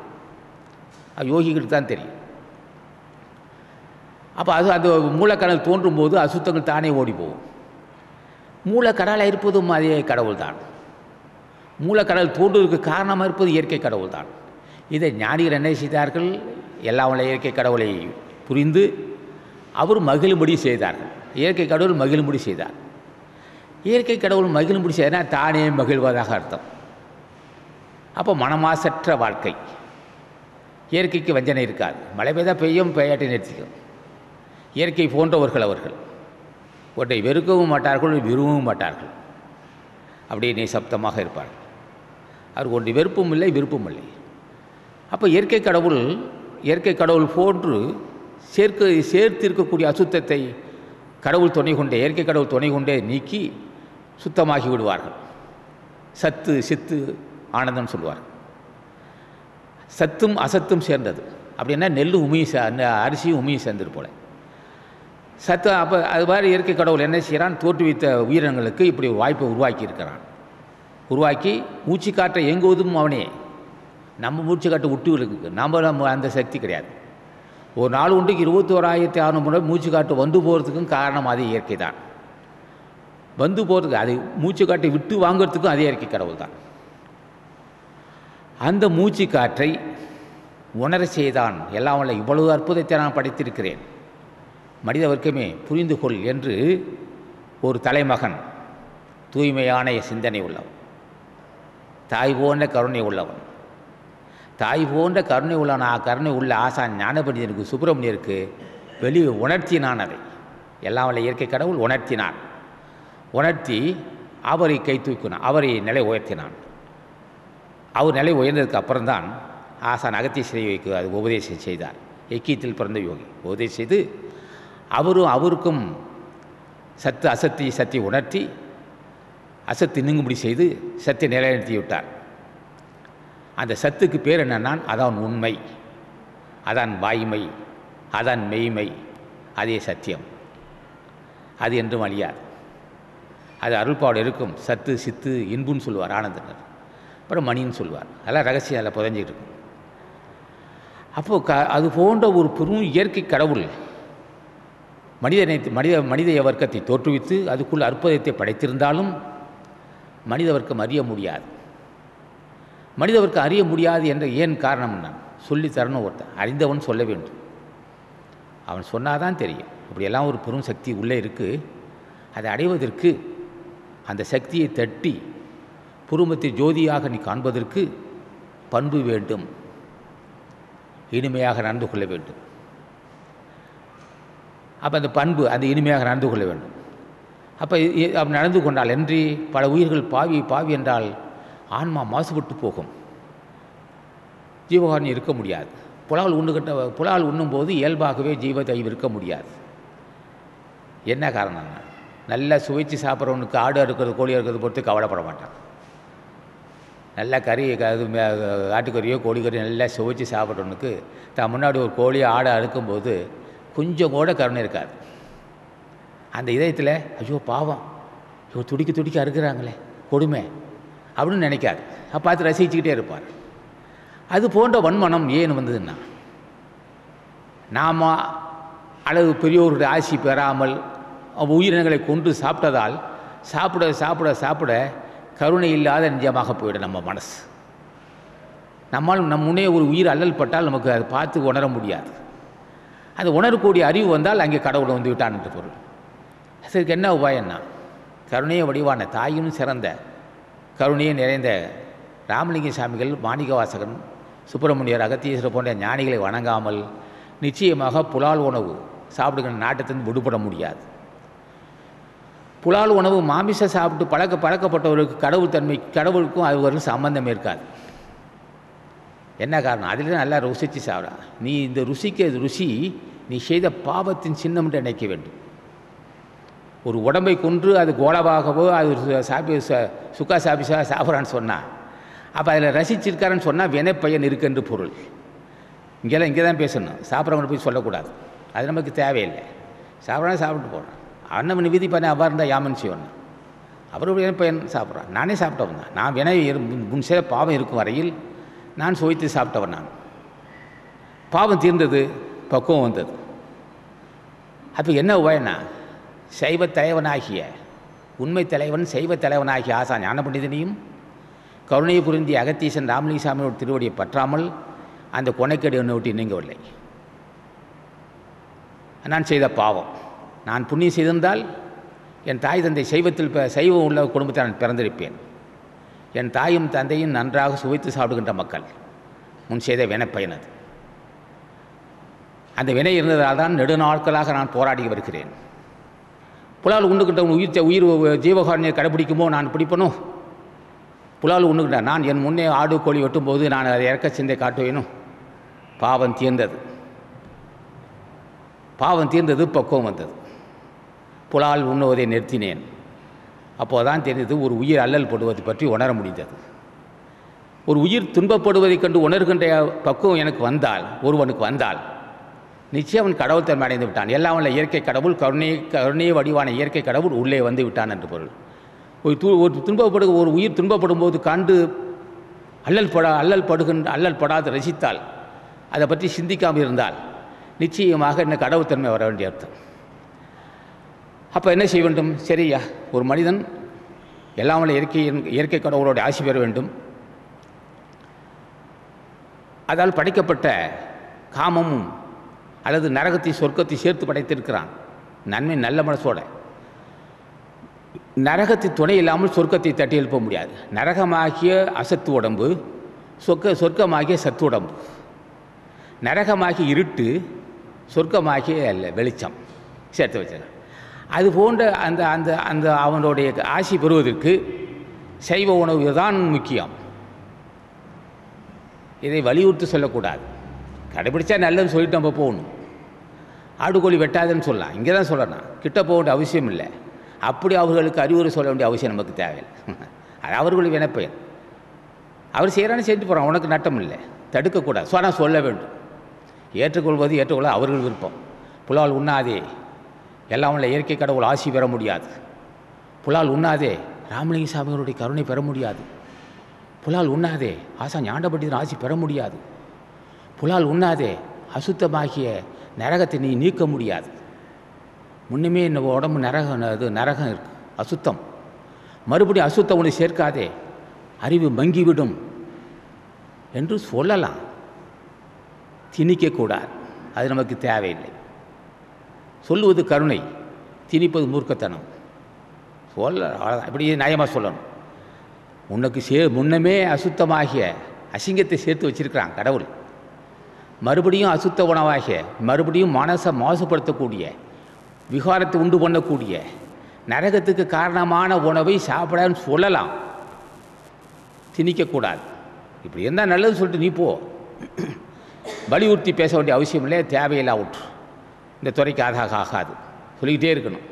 Speaker 1: யோகிகளுக்கு தான் தெரியும் அப்போ அது அந்த மூலக்கடல் தோன்றும் போது அசுத்தங்கள் தானே ஓடி போகும் மூலக்கடலாக இருப்பதும் அதே கடவுள் தான் மூலக்கடல் தோன்றுவதற்கு காரணமாக இருப்பது இயற்கை கடவுள் தான் இதை ஞானிகள் என்ன செய்தார்கள் எல்லா இயற்கை கடவுளை புரிந்து அவர் மகிழும்படி செய்தார் இயற்கை கடவுள் மகிழும்படி செய்தார் இயற்கை கடவுள் மகிழும்படி செய்தால் தானே மகிழ்வதாக அர்த்தம் அப்போ மனமாசற்ற வாழ்க்கை இயற்கைக்கு வஞ்சனை இருக்காது மழை பெய்தா பெய்யும் பெய்யாட்டி நிறுத்திக்கும் இயற்கை போன்றவர்கள் அவர்கள் ஒன்றை வெறுக்கவும் மாட்டார்கள் விரும்பவும் மாட்டார்கள் அப்படியே நிசப்தமாக இருப்பார்கள் அவர் ஒன்றை வெறுப்பும் இல்லை விருப்பம் இல்லை அப்போ இயற்கை கடவுள் இயற்கை கடவுள் போன்று சேர்க்க சேர்த்திருக்கக்கூடிய அசுத்தத்தை கடவுள் துணை கொண்டே இயற்கை கடவுள் துணை கொண்டே நீக்கி சுத்தமாகி விடுவார்கள் சத்து சித்து ஆனந்தம் சொல்லுவார் சத்தும் அசத்தும் சேர்ந்தது அப்படின்னா நெல் உமையும் சே அரிசியும் உமியும் சேர்ந்தது போல சத்து அப்போ அது மாதிரி இயற்கை கடவுள் என்ன செய்கிறான் தோற்றுவித்த உயிரினங்களுக்கு இப்படி ஒரு வாய்ப்பை உருவாக்கி இருக்கிறான் உருவாக்கி மூச்சு காற்றை அவனே நம்ம மூச்சு காட்டை விட்டு விழுக்கு நம்ம நம்ம அந்த சக்தி கிடையாது ஒரு நாள் ஒன்றுக்கு இருபத்தி ஓராயிரத்தி அறுநூறு முறை மூச்சு காட்டு வந்து போகிறதுக்கும் காரணம் அது இயற்கை தான் வந்து போகிறதுக்கு அது மூச்சு காட்டை விட்டு வாங்கிறதுக்கும் அது இயற்கை கடவுள் தான் அந்த மூச்சு காற்றை உணர செய்தான் எல்லாம் உள்ள இவ்வளவு அற்புதத்தை நான் படைத்திருக்கிறேன் மனித வர்க்கமே புரிந்து கொள் என்று ஒரு தலைமகன் தூய்மையான சிந்தனை உள்ளவன் தாய் போன்ற கருணை உள்ளவன் தாய் போன்ற கருணை உள்ள நான் கருணை உள்ள ஆசான் ஞானபண்டிதனுக்கு சுப்பிரமணியருக்கு வெளி உணர்த்தினான் அதை எல்லாம் உள்ள இயற்கை கடவுள் உணர்த்தினான் உணர்த்தி அவரை கை தூக்கினான் அவரை நிலை உயர்த்தினான் அவர் நிலை உயர்ந்ததுக்கு அப்புறம்தான் ஆசான் அகத்திய சிறைக்கு அது உபதேசம் செய்தார் எக்கியத்தில் பிறந்த யோகி உபதேசம் செய்து அவரும் அவருக்கும் சத்து அசத்தி சத்தி உணர்த்தி அசத்தி நீங்கும்படி செய்து சத்தியை நிலைநிறுத்தி விட்டார் அந்த சத்துக்கு பேர் என்னென்னா அதான் உண்மை அதான் வாய்மை அதான் மெய்மை அதே சத்தியம் அது என்றும் அழியாது அது அருள்பாடு இருக்கும் சத்து சித்து இன்புன்னு சொல்லுவார் ஆனந்தனர் அப்புறம் மணின்னு சொல்லுவார் அதெல்லாம் ரகசியம் அதில் புதஞ்சிருக்கும் இருக்கும் அப்போது க அது போன்ற ஒரு பெரும் இயற்கை கடவுள் மனிதனை மனித மனித வர்க்கத்தை தோற்றுவித்து அதுக்குள் அற்புதத்தை படைத்திருந்தாலும் மனித வர்க்கம் அறிய முடியாது மனிதவருக்கு அறிய முடியாது என்ற ஏன் காரணம் நான் சொல்லித்தரணும் ஒருத்தன் அறிந்தவன் சொல்ல வேண்டும் அவன் சொன்னாதான் தெரியும் இப்படியெல்லாம் ஒரு பெரும் சக்தி உள்ளே இருக்குது அதை அடைவதற்கு அந்த சக்தியை தட்டி புருமத்தை ஜோதியாக நீ காண்பதற்கு பண்பு வேண்டும் இனிமையாக நடந்து கொள்ள வேண்டும் அப்போ அந்த பண்பு அந்த இனிமையாக நடந்து கொள்ள வேண்டும் அப்போ நடந்து கொண்டால் என்று பல உயிர்கள் பாவி பாவி என்றால் ஆன்மா மாசுபட்டு போகும் ஜீவகாரணி இருக்க முடியாது புலால் உண்ணுகிட்ட புலால் உண்ணும்போது இயல்பாகவே ஜீவ இருக்க முடியாது என்ன காரணம் நல்லா சுவைச்சு சாப்பிட்றவனுக்கு ஆடு அறுக்கிறது கோழி அறுக்கிறது பொறுத்து கவலைப்பட மாட்டான் நல்லா கறி அது ஆட்டுக்கறியோ கோழிக்கறியோ நல்லா சுவைச்சு சாப்பிட்றவனுக்கு தான் முன்னாடி ஒரு கோழியை ஆடை அறுக்கும்போது கொஞ்சம் கூட கருணை இருக்காது அந்த இதயத்தில் ஐயோ பாவம் ஐயோ துடிக்க துடிக்க அறுக்கிறாங்களே கொடுமை அப்படின்னு நினைக்காது பார்த்து ரசிச்சுக்கிட்டே இருப்பார் அது போன்ற வன்மனம் ஏன் வந்ததுன்னா நாம் அளவு பெரியோருடைய ஆசி பெறாமல் உயிரினங்களை கொண்டு சாப்பிட்டதால் சாப்பிட சாப்பிட சாப்பிட கருணை இல்லாத நிஜமாக போயிடும் நம்ம மனசு நம்மால் நம் முன்னே ஒரு உயிர் அல்லல் பட்டால் நமக்கு அதை பார்த்து உணர முடியாது அது உணரக்கூடிய அறிவு வந்தால் அங்கே கடவுளை வந்து விட்டான்ட்டு பொருள் அதுக்கு என்ன உபாயம்னா கருணையை வடிவான தாயும் சிறந்த கருணையை நிறைந்த ராமலிங்க சாமிகள் வாசகன் சுப்பிரமணியர் அகத்தீஸ்வரர் போன்ற ஞானிகளை வணங்காமல் நிச்சயமாக புலால் உணவு சாப்பிடுகிற நாட்டத்தின் விடுபட முடியாது புலால் உணவு மாமிசம் சாப்பிட்டு பழக்க பழக்கப்பட்டவர்களுக்கு கடவுள் தன்மை கடவுளுக்கும் அதுவரும் சம்பந்தம் இருக்காது என்ன காரணம் அதில் நல்லா ருசித்து சாப்பிடா நீ இந்த ருசிக்கிறது ருசி நீ செய்த பாவத்தின் சின்னம்னு நினைக்க வேண்டும் ஒரு உடம்பை கொன்று அது கோலவாகவோ அது சாப்பி சுக்கா சாப்பிசா சாப்பிட்றான்னு சொன்னால் அப்போ அதில் ரசிச்சிருக்காருன்னு சொன்னால் வினைப்பயன் இருக்குன்னு பொருள் இங்கெல்லாம் இங்கே தான் பேசணும் சாப்பிட்றவங்களை போய் சொல்லக்கூடாது அது நமக்கு தேவையில்லை சாப்பிட்றா சாப்பிட்டு போகிறான் அண்ணன் விதி பண்ண அவ்வாறு இருந்தால் யாமன் அவர் அவருடைய பையன் சாப்பிட்றான் நானே சாப்பிட்டவன் தான் நான் வினை முன்சே பாவம் இருக்கும் வரையில் நான் சுவைத்து சாப்பிட்டவன் நான் பாவம் தீர்ந்தது பக்குவம் வந்தது அப்போ என்ன உபாயன்னா சைவ தலைவனாகிய உண்மை தலைவன் சைவ தலைவனாகிய ஆசா ஞான பண்டிதனையும் கருணையை புரிந்திய அகத்தீசன் ராமலிங்கசாமியோட திருவடியை பற்றாமல் அந்த கொனைக்கடி ஒன்று விட்டு நீங்கவில்லை நான் செய்த பாவம் நான் புண்ணியம் செய்திருந்தால் என் தாய் தந்தை சைவத்தில் சைவம் உள்ள குடும்பத்தை நான் பிறந்திருப்பேன் என் தாயும் தந்தையும் நன்றாக சுவைத்து சாப்பிடுகின்ற மக்கள் முன் செய்த வினைப்பயன் அந்த வினை இருந்ததால் தான் நெடுநாட்களாக நான் போராடி வருகிறேன் புலால் உண்டுகிட்டவன் உயிர் உயிர் ஜீவகாரணியை கடைபிடிக்குமோ நான் பிடிப்பனும் புலால் உண்ணுகிட்டான் நான் என் முன்னே ஆடு கோழி வெட்டும்போது நான் அதை இறக்க சிந்தை காட்டுவேனும் பாவம் தீர்ந்தது பாவம் தீர்ந்தது பக்குவம் வந்தது புலால் உண்ணுவதை நிறுத்தினேன் அப்போது தான் தெரிந்தது ஒரு உயிர் அல்லல் படுவது பற்றி உணர முடிந்தது ஒரு உயிர் துன்பப்படுவதைக் கண்டு உணர்கின்ற பக்குவம் எனக்கு வந்தால் ஒருவனுக்கு வந்தால் நிச்சயம் அவன் கடவுள் தன்மை அடைந்து விட்டான் எல்லாம் உள்ள இயற்கை கடவுள் கருணை கருணை வடிவான இயற்கை கடவுள் உள்ளே வந்து விட்டான் என்று பொருள் ஒரு து ஒரு துன்பப்படு ஒரு உயிர் துன்பப்படும் போது கண்டு அல்லல் படா அல்லல் படுகின்ற அல்லல் படாது ரசித்தால் அதை பற்றி சிந்திக்காமல் இருந்தால் நிச்சயமாக என்ன தன்மை வர வேண்டிய அர்த்தம் அப்போ என்ன செய்ய வேண்டும் சரியா ஒரு மனிதன் எல்லாம் உள்ள இயற்கை இயற்கை கடவுளோட ஆசி பெற வேண்டும் அதால் படைக்கப்பட்ட காமமும் அல்லது நரகத்தை சொர்க்கத்தை சேர்த்து படைத்திருக்கிறான் நன்மை நல்ல மனசோட நரகத்தை துணை இல்லாமல் சொர்க்கத்தை தட்டி எழுப்ப முடியாது நரகமாகிய அசத்து உடம்பு சொர்க்க சொர்க்கமாகிய சத்து உடம்பு நரகமாகிய இருட்டு சொர்க்கமாகிய அல்ல வெளிச்சம் சேர்த்து வச்சிருக்கான் அது போன்ற அந்த அந்த அந்த அவனுடைய ஆசி பெறுவதற்கு சைவ உணவு தான் முக்கியம் இதை வலியுறுத்தி சொல்லக்கூடாது கடைபிடிச்சா நல்லதுன்னு சொல்லிட்டு நம்ம போகணும் ஆடுகோழி வெட்டாதுன்னு சொல்லலாம் இங்கே தான் சொல்லணும் கிட்ட போக வேண்டிய அவசியம் இல்லை அப்படி அவர்களுக்கு அறிவுரை சொல்ல வேண்டிய அவசியம் நமக்கு தேவையில்லை [laughs] அது அவர்களுக்கு வினப்பயன் அவர் செய்கிறான்னு செஞ்சு போகிறான் உனக்கு நட்டம் இல்லை தடுக்கக்கூடாது ஸோ ஆனால் சொல்ல வேண்டும் ஏற்றுக்கொள்வது ஏற்றுக்கொள்ள அவர்கள் விருப்பம் புலால் உண்ணாதே எல்லாம் உள்ள இயற்கை கடவுள் ஆசி பெற முடியாது புலால் உண்ணாதே ராமலிங்க சாமிகளுடைய கருணை பெற முடியாது புலால் உண்ணாதே ஆசா ஞாண்டப்பட்டியின் ஆசி பெற முடியாது புலால் உண்ணாதே அசுத்தமாகிய நரகத்தை நீ நீக்க முடியாது முன்னுமே என்ன உடம்பு நரகம் அது நரகம் இருக்கு அசுத்தம் மறுபடியும் அசுத்தம் உன்னை சேர்க்காதே அறிவு மங்கிவிடும் என்று சொல்லலாம் திணிக்கக்கூடாது அது நமக்கு தேவையில்லை சொல்லுவது கருணை திணிப்பது மூர்க்கத்தனம் சொல்ல அப்படியே நயமாக சொல்லணும் உனக்கு சே முன்னமே அசுத்தமாகிய அசிங்கத்தை சேர்த்து வச்சிருக்கிறான் கடவுள் மறுபடியும் அசுத்த உணவாக மறுபடியும் மனசை மோசப்படுத்தக்கூடிய விகாரத்தை உண்டு பண்ணக்கூடிய நரகத்துக்கு காரணமான உணவை சாப்பிடன்னு சொல்லலாம் திணிக்கக்கூடாது இப்படி இருந்தால் நல்லது சொல்லிட்டு நீ போ வலியுறுத்தி பேச வேண்டிய அவசியம் இல்லை தேவையில்லா உற்று இந்த துறைக்கு ஆதாக ஆகாது சொல்லிக்கிட்டே இருக்கணும்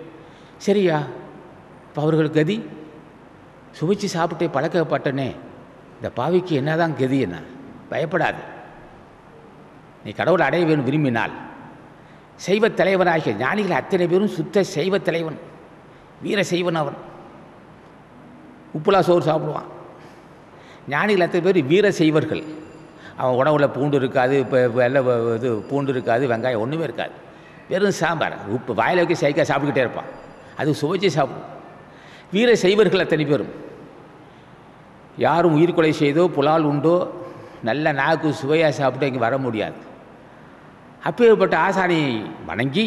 Speaker 1: சரியா இப்போ அவர்கள் கதி சுவைச்சு சாப்பிட்டே பழக்கப்பட்டனே இந்த பாவிக்கு என்னதான் கதி என்ன பயப்படாது நீ கடவுளை அடைய வேணும் விரும்பினால் செய்வத் தலைவனாகிய ஞானிகள் அத்தனை பேரும் சுத்த செய்வத் தலைவன் வீர செய்வன் அவன் உப்புலா சோறு சாப்பிடுவான் ஞானிகள் அத்தனை பேர் வீர செய்வர்கள் அவன் உணவில் பூண்டு இருக்காது இப்போ எல்லாம் இது பூண்டு இருக்காது வெங்காயம் ஒன்றுமே இருக்காது வெறும் சாம்பார் உப்பு வாயில் வைக்க சைக்காய் சாப்பிட்டுக்கிட்டே இருப்பான் அது சுவைச்சு சாப்பிடும் வீர செய்வர்கள் அத்தனை பேரும் யாரும் உயிர்கொலை செய்தோ புலால் உண்டோ நல்ல நாக்கு சுவையாக சாப்பிட்டு இங்கே வர முடியாது அப்பேற்பட்ட ஆசானியை வணங்கி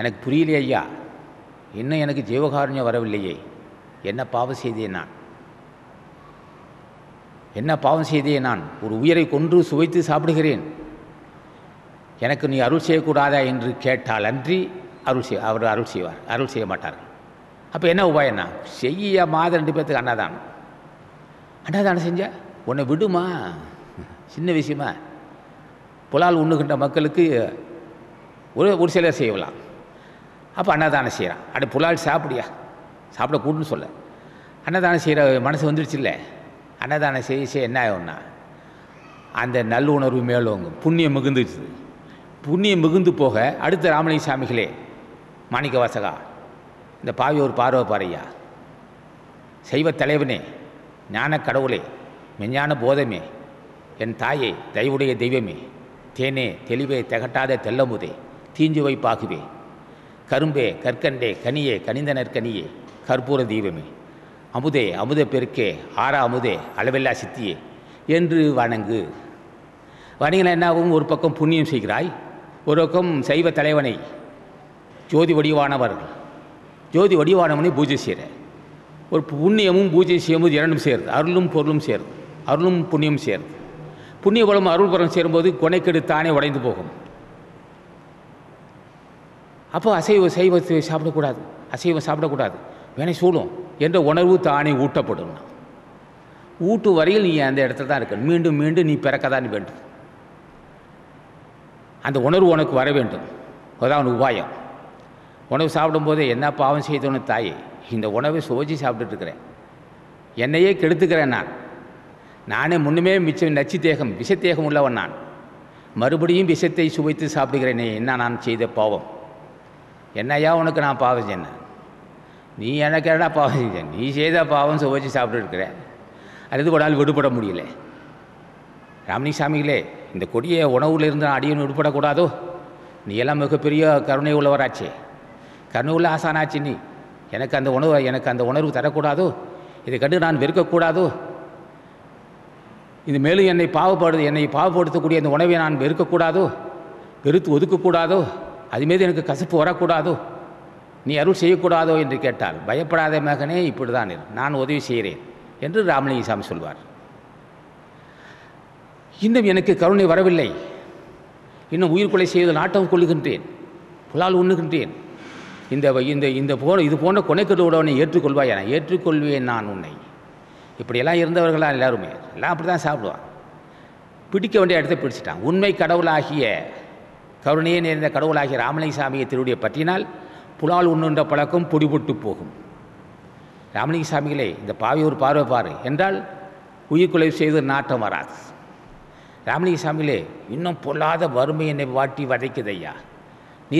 Speaker 1: எனக்கு புரியலையே ஐயா இன்னும் எனக்கு ஜீவகாருண்யம் வரவில்லையே என்ன பாவம் செய்தே நான் என்ன பாவம் செய்தே நான் ஒரு உயிரை கொன்று சுவைத்து சாப்பிடுகிறேன் எனக்கு நீ அருள் செய்யக்கூடாதா என்று கேட்டால் அன்றி அருள் செய் அவர் அருள் செய்வார் அருள் செய்ய மாட்டார் அப்போ என்ன உபாயண்ணா செய்ய மாத ரெண்டு பேர்த்துக்கு அண்ணாதான் அன்னதானம் செஞ்ச உன்னை விடுமா சின்ன விஷயமா புலால் உண்ணுகின்ற மக்களுக்கு ஒரு ஒரு சிலர் செய்யலாம் அப்போ அன்னதானம் செய்கிறான் அப்படி புலால் சாப்பிடியா கூடுன்னு சொல்ல அன்னதானம் செய்கிற மனசு வந்துடுச்சு இல்லை அன்னதானம் செய்ய செய்ய என்ன ஆகும்னா அந்த நல்லுணர்வு மேலோங்க புண்ணியம் மிகுந்துச்சு புண்ணியம் மிகுந்து போக அடுத்த ராமலிங்க சாமிகளே மாணிக்க வாசகா இந்த ஒரு பார்வ பாறையா சைவ தலைவனே ஞான கடவுளே மெஞ்ஞான போதமே என் தாயே தயவுடைய தெய்வமே தேனே தெளிவே திகட்டாத தெல்லமுதே தீஞ்சுவை பாகுவே கரும்பே கற்கண்டே கனியே கனிந்த நற்கனியே கற்பூர தீபமே அமுதே அமுத பெருக்கே ஆறா அமுதே அளவில்லா சித்தியே என்று வணங்கு வணிகன் என்னாகவும் ஒரு பக்கம் புண்ணியம் செய்கிறாய் ஒரு பக்கம் சைவ தலைவனை ஜோதி வடிவானவர்கள் ஜோதி வடிவானவனை பூஜை செய்கிற ஒரு புண்ணியமும் பூஜை செய்யும்போது இரண்டும் சேருது அருளும் பொருளும் சேருது அருளும் புண்ணியம் சேருது புண்ணியபலம் அருள்புறம் சேரும்போது கொனைக்கெடு தானே உடைந்து போகும் அப்போ அசைவ சைவத்தை சாப்பிடக்கூடாது அசைவம் சாப்பிடக்கூடாது வேணை சூடும் என்ற உணர்வு தானே ஊட்டப்படும் ஊட்டு வரையில் நீ அந்த இடத்துல தான் இருக்க மீண்டும் மீண்டும் நீ பிறக்க தான் வேண்டும் அந்த உணர்வு உனக்கு வர வேண்டும் அதான் உபாயம் உணவு சாப்பிடும்போது என்ன பாவம் செய்தோன்னு தாயே இந்த உணவை சுவைச்சு சாப்பிட்டுட்டு இருக்கிறேன் என்னையே கெடுத்துக்கிறேன் நான் நானே முன்னுமே மிச்சம் நச்சு தேகம் விஷத்தேகம் உள்ளவன் நான் மறுபடியும் விஷத்தை சுவைத்து சாப்பிடுகிறேனே என்ன நான் செய்த பாவம் என்னையா உனக்கு நான் பாவம் சென்னேன் நீ எனக்கு என்ன பாவம் செஞ்ச நீ செய்த பாவம் சுவைச்சு சாப்பிட்டுருக்கிற அல்லது கொடால் விடுபட முடியல ராமணி சாமிகளே இந்த கொடியை உணவுல இருந்து அடியும் விடுபடக்கூடாதோ நீ எல்லாம் மிகப்பெரிய கருணை உள்ளவராச்சே கருணை உள்ள ஆசானாச்சு நீ எனக்கு அந்த உணவு எனக்கு அந்த உணர்வு தரக்கூடாதோ இதை கண்டு நான் வெறுக்கக்கூடாதோ இது மேலும் என்னை பாவப்படுது என்னை பாவப்படுத்தக்கூடிய அந்த உணவை நான் வெறுக்கக்கூடாதோ வெறுத்து ஒதுக்கக்கூடாதோ அதுமாரி எனக்கு கசப்பு வரக்கூடாதோ நீ அருள் செய்யக்கூடாதோ என்று கேட்டால் பயப்படாத மகனே இப்படி தான் நான் உதவி செய்கிறேன் என்று ராமலிங்க சாமி சொல்வார் இன்னும் எனக்கு கருணை வரவில்லை இன்னும் உயிர் கொலை செய்வதில் நாட்டம் கொள்ளுகின்றேன் புலால் உண்ணுகின்றேன் இந்த இந்த இந்த போன இது போன்ற கொனைக்கட்டோட உன்னை ஏற்றுக்கொள்வாய் என ஏற்றுக்கொள்வேன் நான் உன்னை இப்படியெல்லாம் இருந்தவர்களா எல்லாருமே எல்லாம் அப்படி தான் சாப்பிடுவான் பிடிக்க வேண்டிய இடத்தை பிடிச்சிட்டான் உண்மை கடவுளாகிய கருணையே நேர்ந்த கடவுளாகிய ராமலிங்க சாமியை திருவிடியை பற்றினால் புலால் உண்ணுன்ற பழக்கம் பொடிபொட்டு போகும் ராமலிங்க சாமிகளே இந்த பாவி ஒரு பார்வை பாரு என்றால் உயிர்குலை செய்து நாட்டம் வராது ராமலிங்க சாமிகளே இன்னும் பொல்லாத வறுமை என்னை வாட்டி வதைக்குது ஐயா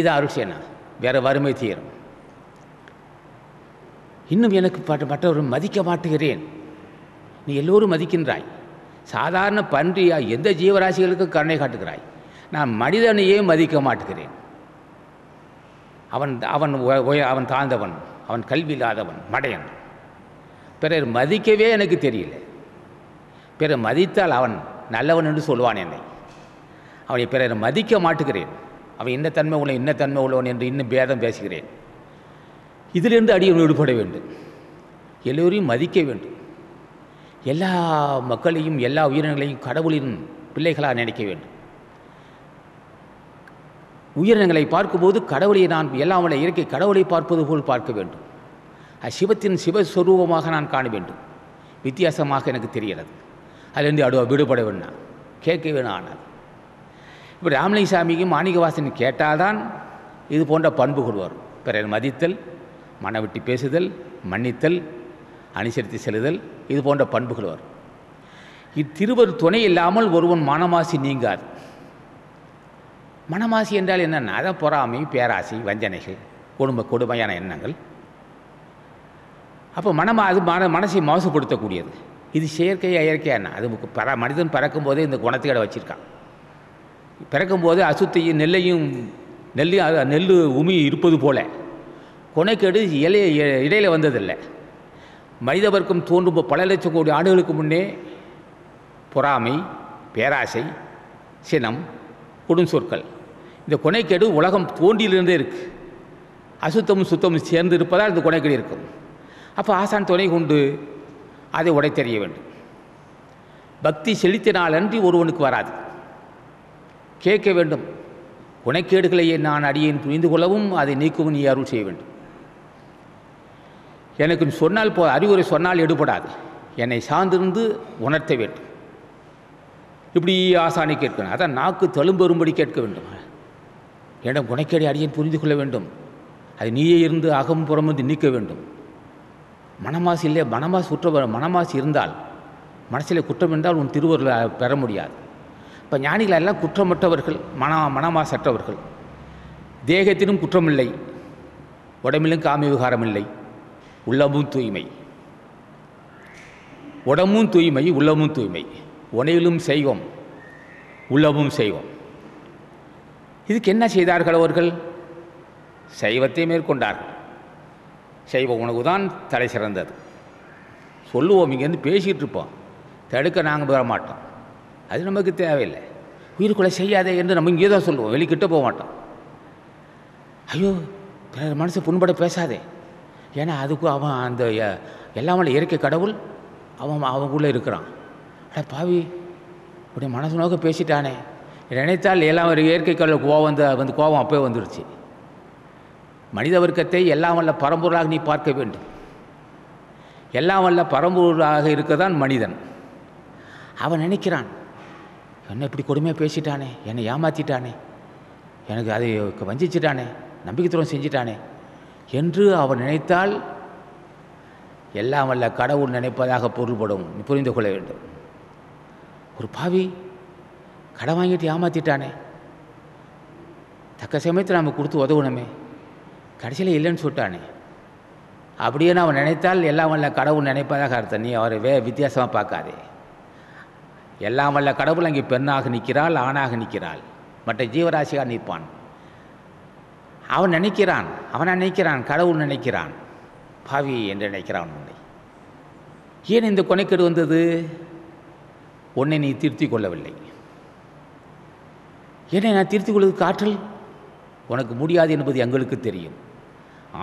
Speaker 1: தான் அருட்சேனா வேறு வறுமை தீரும் இன்னும் எனக்கு மற்றவர்கள் மதிக்க மாட்டுகிறேன் நீ எல்லோரும் மதிக்கின்றாய் சாதாரண பன்றியா எந்த ஜீவராசிகளுக்கும் கருணை காட்டுகிறாய் நான் மனிதனையே மதிக்க மாட்டுகிறேன் அவன் அவன் அவன் தாழ்ந்தவன் அவன் கல்வி இல்லாதவன் மடையன் பிறர் மதிக்கவே எனக்கு தெரியல பிறர் மதித்தால் அவன் நல்லவன் என்று சொல்வான் என்னை அவனை பிறர் மதிக்க மாட்டுகிறேன் அவன் என்ன தன்மை உள்ளவன் என்ன தன்மை உள்ளவன் என்று இன்னும் பேதம் பேசுகிறேன் இதிலிருந்து அடியோடு விடுபட வேண்டும் எல்லோரையும் மதிக்க வேண்டும் எல்லா மக்களையும் எல்லா உயிரினங்களையும் கடவுளின் பிள்ளைகளாக நினைக்க வேண்டும் உயிரினங்களை பார்க்கும்போது கடவுளை நான் எல்லாமலை இயற்கை கடவுளை பார்ப்பது போல் பார்க்க வேண்டும் சிவத்தின் சிவஸ்வரூபமாக நான் காண வேண்டும் வித்தியாசமாக எனக்கு தெரிகிறது அதுலேருந்து அடுவா விடுபட வேணாம் கேட்க வேணும் ஆனால் இப்போ ராமலிங்க சாமிக்கும் மாணிகவாசன் கேட்டால்தான் இது போன்ற பண்பு கொள்வார் பிறர் மதித்தல் மனவிட்டு பேசுதல் மன்னித்தல் அனுசரித்து செல்லுதல் இது போன்ற பண்புகள் வரும் இத்திருவர் துணை இல்லாமல் ஒருவன் மனமாசி நீங்காது மனமாசி என்றால் என்னென்ன அதை பொறாமை பேராசி வஞ்சனைகள் கொடுமை கொடுமையான எண்ணங்கள் அப்போ மனம் அது மன மனசை மாசுபடுத்தக்கூடியது இது செயற்கையாக இயற்கையாக என்ன அது பர மனிதன் பிறக்கும் போதே இந்த குணத்துக்கடை வச்சுருக்கான் பிறக்கும்போது அசுத்தையும் நெல்லையும் நெல்லையும் நெல் உமி இருப்பது போல் கொனைக்கேடு இலையை இடையில் வந்ததில்லை மனிதவர்க்கும் தோன்றும் பல லட்சம் கோடி ஆண்டுகளுக்கு முன்னே பொறாமை பேராசை சினம் கொடுஞ்சொற்கள் இந்த கொனைக்கேடு உலகம் தோன்றியிலிருந்தே இருக்குது அசுத்தமும் சுத்தமும் சேர்ந்து இருப்பதால் இந்த கொனைக்கேடு இருக்கும் அப்போ ஆசான் துணை கொண்டு அதை உடைத்தெறிய வேண்டும் பக்தி செலுத்தினாலன்றி ஒருவனுக்கு வராது கேட்க வேண்டும் கொனைக்கேடுகளையே நான் அடியேன் புரிந்து கொள்ளவும் அதை நீக்கவும் நீ அருள் செய்ய வேண்டும் எனக்கு சொன்னால் போ அறிவுரை சொன்னால் எடுபடாது என்னை சார்ந்திருந்து உணர்த்த வேண்டும் இப்படி ஆசானை கேட்கணும் அதான் நாக்கு தழும்பெறும்படி கேட்க வேண்டும் என குணக்கேடி அடியை புரிந்து கொள்ள வேண்டும் அது நீயே இருந்து புறம் வந்து நீக்க வேண்டும் மனமாசு இல்லை மனமாசு குற்ற மனமாசு இருந்தால் மனசில் குற்றம் என்றால் உன் திருவருள் பெற முடியாது இப்போ ஞானிகள் எல்லாம் குற்றமற்றவர்கள் மன மனமாசற்றவர்கள் தேகத்திலும் குற்றமில்லை உடம்பிலும் காமி விகாரம் இல்லை உள்ளமும் தூய்மை உடம்பும் தூய்மை உள்ளமும் தூய்மை உனையிலும் செய்வோம் உள்ளமும் செய்வோம் இதுக்கு என்ன செய்தார்கள் அவர்கள் சைவத்தை மேற்கொண்டார்கள் சைவ உணவு தான் தலை சிறந்தது சொல்லுவோம் இங்கேருந்து பேசிகிட்டு இருப்போம் தடுக்க நாங்கள் வர மாட்டோம் அது நமக்கு தேவையில்லை உயிருக்குள்ள செய்யாதே என்று நம்ம இங்கே தான் சொல்லுவோம் வெளிக்கிட்ட போக மாட்டோம் ஐயோ மனசை புண்பட பேசாதே ஏன்னா அதுக்கு அவன் அந்த எல்லாமே இயற்கை கடவுள் அவன் அவனுக்குள்ளே இருக்கிறான் அட பாவி இப்படி மனசு நோக்க பேசிட்டானே நினைத்தால் எல்லாம் ஒரு இயற்கை கடவுள் கோவம் வந்து வந்து கோபம் அப்போ வந்துடுச்சு மனித வர்க்கத்தை எல்லாம் வல்ல பரம்பொருளாக நீ பார்க்க வேண்டும் எல்லாம் வல்ல பரம்பொருளாக இருக்க தான் மனிதன் அவன் நினைக்கிறான் என்னை இப்படி கொடுமையாக பேசிட்டானே என்னை ஏமாற்றிட்டானே எனக்கு அதை வஞ்சிச்சிட்டானே நம்பிக்கை துரோகம் செஞ்சிட்டானே என்று அவன் நினைத்தால் எல்லாம் அல்ல கடவுள் நினைப்பதாக பொருள்படும் புரிந்து கொள்ள வேண்டும் ஒரு பாவி கடன் வாங்கிட்டு ஏமாற்றிட்டானே தக்க சமயத்தில் நம்ம கொடுத்து உதவணுமே கடைசியில் இல்லைன்னு சொல்லிட்டானே அப்படியே அவன் நினைத்தால் எல்லாம் வல்ல கடவுள் நினைப்பதாக அர்த்தம் நீ அவரை வே வித்தியாசமாக பார்க்காதே எல்லாம் வல்ல கடவுள் அங்கே பெண்ணாக நிற்கிறாள் ஆணாக நிற்கிறாள் மற்ற ஜீவராசியாக நிற்பான் அவன் நினைக்கிறான் அவனை நினைக்கிறான் கடவுள் நினைக்கிறான் பாவி என்று நினைக்கிறான் உன்னை ஏன் இந்த கொனைக்கேடு வந்தது உன்னை நீ திருத்திக் கொள்ளவில்லை என்னை நான் திருத்திக் கொள்வதற்கு ஆற்றல் உனக்கு முடியாது என்பது எங்களுக்கு தெரியும்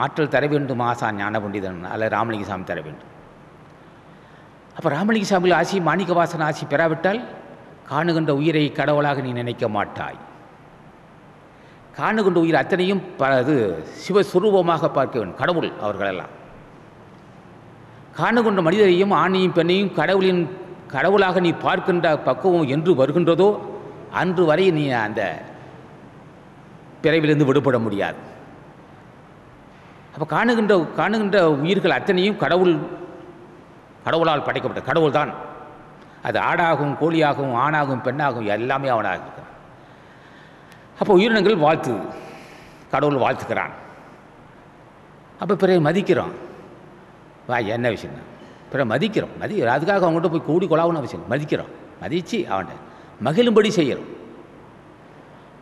Speaker 1: ஆற்றல் தர வேண்டும் ஆசா ஞான பண்டிதன் அல்ல ராமலிங்கசாமி தர வேண்டும் அப்போ சாமியில் ஆசி மாணிக்கவாசன் ஆசி பெறாவிட்டால் காணுகின்ற உயிரை கடவுளாக நீ நினைக்க மாட்டாய் காணுகின்ற உயிர் அத்தனையும் ப அது சிவஸ்வரூபமாக பார்க்க வேண்டும் கடவுள் அவர்களெல்லாம் காணுகின்ற மனிதரையும் ஆணையும் பெண்ணையும் கடவுளின் கடவுளாக நீ பார்க்கின்ற பக்குவம் என்று வருகின்றதோ அன்று வரை நீ அந்த பிறவிலிருந்து விடுபட முடியாது அப்போ காணுகின்ற காணுகின்ற உயிர்கள் அத்தனையும் கடவுள் கடவுளால் படைக்கப்பட்ட கடவுள்தான் அது ஆடாகும் கோழியாகவும் ஆணாகும் பெண்ணாகும் எல்லாமே அவனாக இருக்கிறான் அப்போ உயிரினங்கள் வாழ்த்து கடவுள் வாழ்த்துக்கிறான் அப்போ பிறகு மதிக்கிறோம் வா என்ன விஷயம் பிறகு மதிக்கிறோம் மதி அதுக்காக அவங்ககிட்ட போய் கூடி கொலாவுன்னு விஷயம் மதிக்கிறோம் மதித்து அவன் மகிழும்படி செய்கிறோம்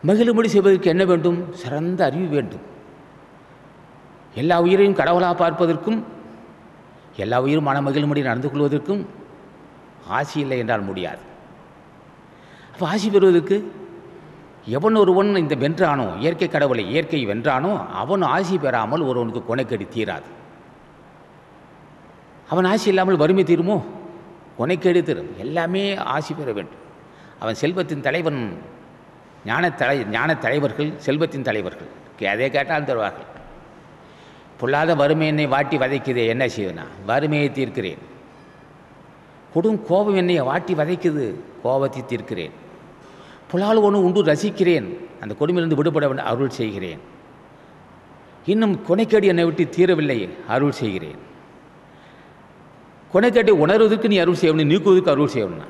Speaker 1: மகிழும்படி செய்வதற்கு என்ன வேண்டும் சிறந்த அறிவு வேண்டும் எல்லா உயிரையும் கடவுளாக பார்ப்பதற்கும் எல்லா உயிரும் மன மகிழும்படி நடந்து கொள்வதற்கும் ஆசி இல்லை என்றால் முடியாது அப்போ ஆசி பெறுவதற்கு எவன் ஒருவன் இந்த வென்றானோ இயற்கை கடவுளை இயற்கை வென்றானோ அவன் ஆசி பெறாமல் ஒருவனுக்கு கொனைக்கடி தீராது அவன் ஆசி இல்லாமல் வறுமை தீருமோ கொனைக்கடி தீரும் எல்லாமே ஆசி பெற வேண்டும் அவன் செல்வத்தின் தலைவன் ஞான தலை ஞான தலைவர்கள் செல்வத்தின் தலைவர்கள் அதே கேட்டால் தருவார்கள் பொல்லாத வறுமை என்னை வாட்டி வதைக்குதே என்ன செய்வேனா வறுமையை தீர்க்கிறேன் கொடும் கோபம் என்னை வாட்டி வதைக்குது கோபத்தை தீர்க்கிறேன் ஒன்று உண்டு ரசிக்கிறேன் அந்த கொடுமையிலிருந்து விடுபட வேண்டும் அருள் செய்கிறேன் இன்னும் கொனைக்கடி என்னை விட்டு தீரவில்லை அருள் செய்கிறேன் கொனைக்கேட்டை உணர்வதற்கு நீ அருள் செய்யணும் நீக்குவதற்கு அருள் செய்யணும்னா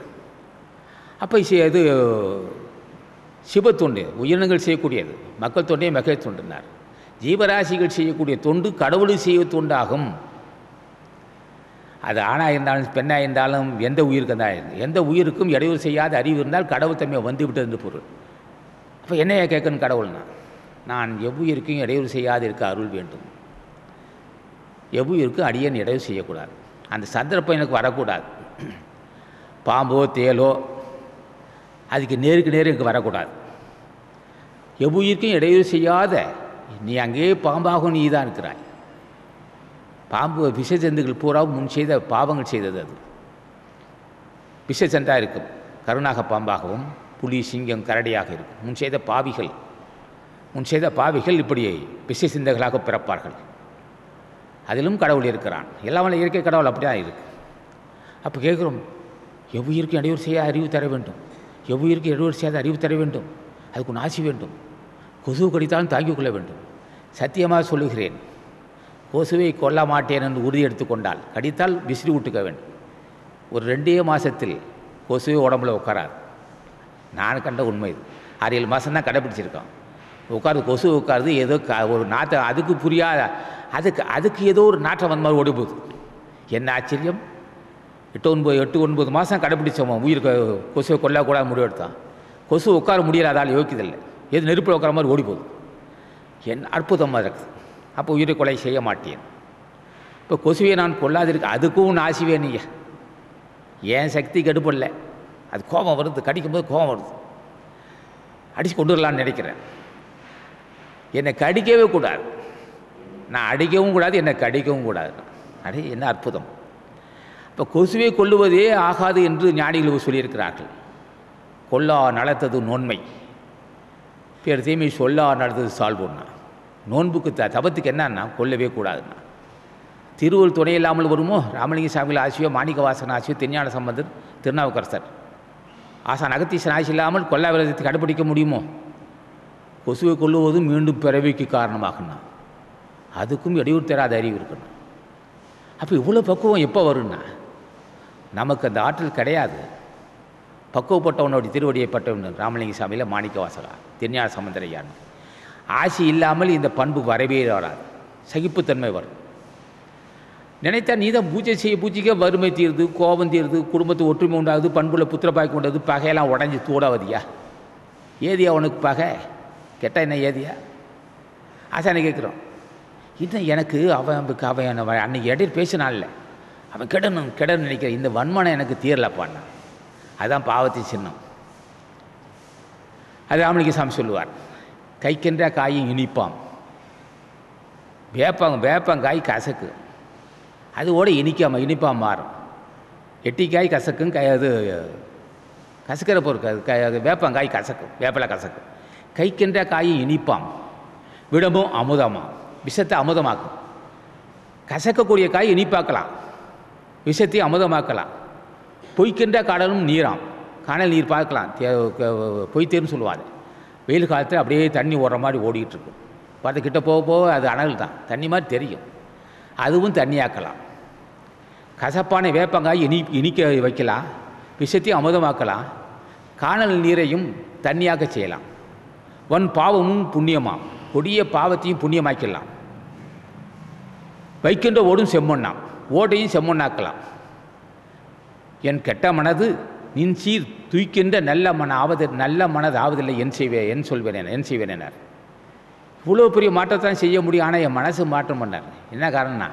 Speaker 1: அப்போ அது சிவ தொண்டு உயிரினங்கள் செய்யக்கூடியது மக்கள் தொண்டையும் மகை தொண்டுனார் ஜீவராசிகள் செய்யக்கூடிய தொண்டு கடவுளை செய்ய தொண்டாகும் அது ஆணாக இருந்தாலும் பெண்ணாக இருந்தாலும் எந்த உயிருக்கு தான் எந்த உயிருக்கும் இடையூறு செய்யாத அறிவு இருந்தால் கடவுள் தன்மையை வந்து விட்டது பொருள் அப்போ என்னைய கேட்கணும் கடவுள்னா நான் எவ்வுயிருக்கும் இடையூறு செய்யாது இருக்க அருள் வேண்டும் எவ்வுயிருக்கும் அடியன் இடையூறு செய்யக்கூடாது அந்த சந்தர்ப்பம் எனக்கு வரக்கூடாது பாம்போ தேலோ அதுக்கு நேருக்கு நேர் எனக்கு வரக்கூடாது எவ்வுயிருக்கும் இடையூறு செய்யாத நீ அங்கேயே பாம்பாகும் நீ தான் இருக்கிறாய் பாம்பு விஷ ஜந்துகள் பூராவும் முன் செய்த பாவங்கள் செய்தது அது விஷஜந்தாக இருக்கும் கருணாக பாம்பாகவும் புலி சிங்கம் கரடியாக இருக்கும் முன் செய்த பாவிகள் முன் செய்த பாவிகள் இப்படி விஷ சிந்தகளாக பிறப்பார்கள் அதிலும் கடவுள் இருக்கிறான் எல்லாம் இயற்கை கடவுள் அப்படி தான் அப்போ கேட்குறோம் எவ்வுயிருக்கும் இடையூறு செய்ய அறிவு தர வேண்டும் எவ்வுயிருக்கும் இடையூறு செய்யாத அறிவு தர வேண்டும் அதுக்கு நாசி வேண்டும் கொசு கடித்தாலும் தாங்கிக் கொள்ள வேண்டும் சத்தியமாக சொல்லுகிறேன் கொசுவை கொல்ல மாட்டேன் என்று உறுதி எடுத்துக்கொண்டால் கடித்தால் விசிறி விட்டுக்க வேண்டும் ஒரு ரெண்டே மாதத்தில் கொசுவை உடம்புல உட்காராது நான் கண்ட உண்மை இது அரியல் மாதம் தான் கடைப்பிடிச்சிருக்கோம் உட்காருது கொசு உட்காருது ஏதோ க ஒரு நாட்டம் அதுக்கு புரியாத அதுக்கு அதுக்கு ஏதோ ஒரு நாட்டம் வந்த மாதிரி ஓடி போகுது என்ன ஆச்சரியம் எட்டு ஒன்பது எட்டு ஒன்பது மாதம் கடைப்பிடிச்சோம் உயிர் கொசுவை கொல்லக்கூடாது எடுத்தான் கொசு உட்கார முடியல அதால் யோக்கியதில்லை எது நெருப்பில் உட்கார மாதிரி ஓடி போகுது என் அற்புதமாக இருக்குது அப்போ உயிரை கொலை செய்ய மாட்டேன் இப்போ கொசுவை நான் கொள்ளாதிருக்க அதுக்கும் நாசிவே நீங்கள் ஏன் சக்தி கெடுபடல அது கோபம் வருது கடிக்கும்போது கோபம் வருது அடித்து கொண்டு வரலான்னு நினைக்கிறேன் என்னை கடிக்கவே கூடாது நான் அடிக்கவும் கூடாது என்னை கடிக்கவும் கூடாது அடி என்ன அற்புதம் இப்போ கொசுவை கொல்லுவதே ஆகாது என்று ஞானிகள் சொல்லியிருக்கிறார்கள் கொல்லா நடத்தது நோன்மை பேர் தீமை சொல்லா நடத்தது சால்வோன்னா நோன்புக்கு த தபத்துக்கு என்னன்னா கொல்லவே கூடாதுன்னா திருவள் துணை இல்லாமல் வருமோ ராமலிங்க சாமியில் ஆசியோ மாணிக்க வாசன் ஆசியோ திருஞான சம்பந்தர் திருநாவுக்கரசர் ஆசான் அகத்தீசன் ஆசி இல்லாமல் கொல்லா விரதத்தை கடைபிடிக்க முடியுமோ கொசுவை கொல்லுவதும் மீண்டும் பிறவிக்கு காரணமாகணும் அதுக்கும் இடையூறு தராத அறிவு இருக்கணும் அப்போ இவ்வளோ பக்குவம் எப்போ வரும்னா நமக்கு அந்த ஆற்றல் கிடையாது பக்குவப்பட்டவனுடைய திருவடியை பட்டவன் ராமலிங்க சாமியில் மாணிக்க வாசகா திருஞான சம்பந்தரையான்னு ஆசி இல்லாமல் இந்த பண்பு வரவே வராது சகிப்புத்தன்மை வரும் நினைத்தா நீ தான் பூஜை செய்ய பூஜைக்க வறுமை தீருது கோபம் தீருது குடும்பத்து ஒற்றுமை உண்டாகுது பண்புல புத்திரப்பாய்க்கு உண்டாகுது பகையெல்லாம் உடஞ்சி தூடாவதியா ஏதியா உனக்கு பகை கெட்டால் என்ன ஏதியா ஆசானை கேட்குறோம் இன்னும் எனக்கு அவன் அவன் அன்னைக்கு இடையில் பேசினான்ல அவன் கெடணும் கெடணும் நினைக்கிறேன் இந்த வன்மனை எனக்கு தீரலப்பாண்ணா அதுதான் பாவத்தின் சின்னம் அது ராமலிங்க சாமி சொல்லுவார் கைக்கின்ற காயும் இனிப்பாம் வேப்பம் வேப்பங்காய் கசக்கு அதுவோடு இனிக்காமல் இனிப்பாக மாறும் எட்டிக்காய் கசக்கும் கை அது கசக்கிற பொருள் அது வேப்பங்காய் கசக்கும் வேப்பலை கசக்கும் கைக்கின்ற காயும் இனிப்பாம் விடமும் அமுதமாக விஷத்தை அமுதமாக்கும் கசக்கக்கூடிய காய் இனிப்பாக்கலாம் விஷத்தை அமுதமாக்கலாம் பொய்க்கின்ற கடலும் நீராம் காணல் நீர் பார்க்கலாம் பொய்த்தேர்னு சொல்லுவாங்க வெயில் காலத்தில் அப்படியே தண்ணி ஓடுற மாதிரி ஓடிக்கிட்டுருக்கும் பார்த்து கிட்ட போக போக அது அனல் தான் தண்ணி மாதிரி தெரியும் அதுவும் தண்ணியாக்கலாம் கசப்பான வேப்பங்காய் இனி இனிக்க வைக்கலாம் விஷத்தையும் அமுதமாக்கலாம் காணல் நீரையும் தண்ணியாக்க செய்யலாம் வன் பாவமும் புண்ணியமாம் கொடிய பாவத்தையும் புண்ணியமாக்கலாம் வைக்கின்ற ஓடும் செம்மண்ணாம் ஓட்டையும் செம்மொன்னாக்கலாம் என் கெட்ட மனது நின் சீர் துய்க்கின்ற நல்ல மன ஆவது நல்ல மனது ஆவதில்லை என் செய்வேன் என் சொல்வேன் என் செய்வேன் என்னார் இவ்வளோ பெரிய மாற்றத்தான் செய்ய முடியும் ஆனால் என் மனசு மாற்றம் பண்ணார் என்ன காரணம்னா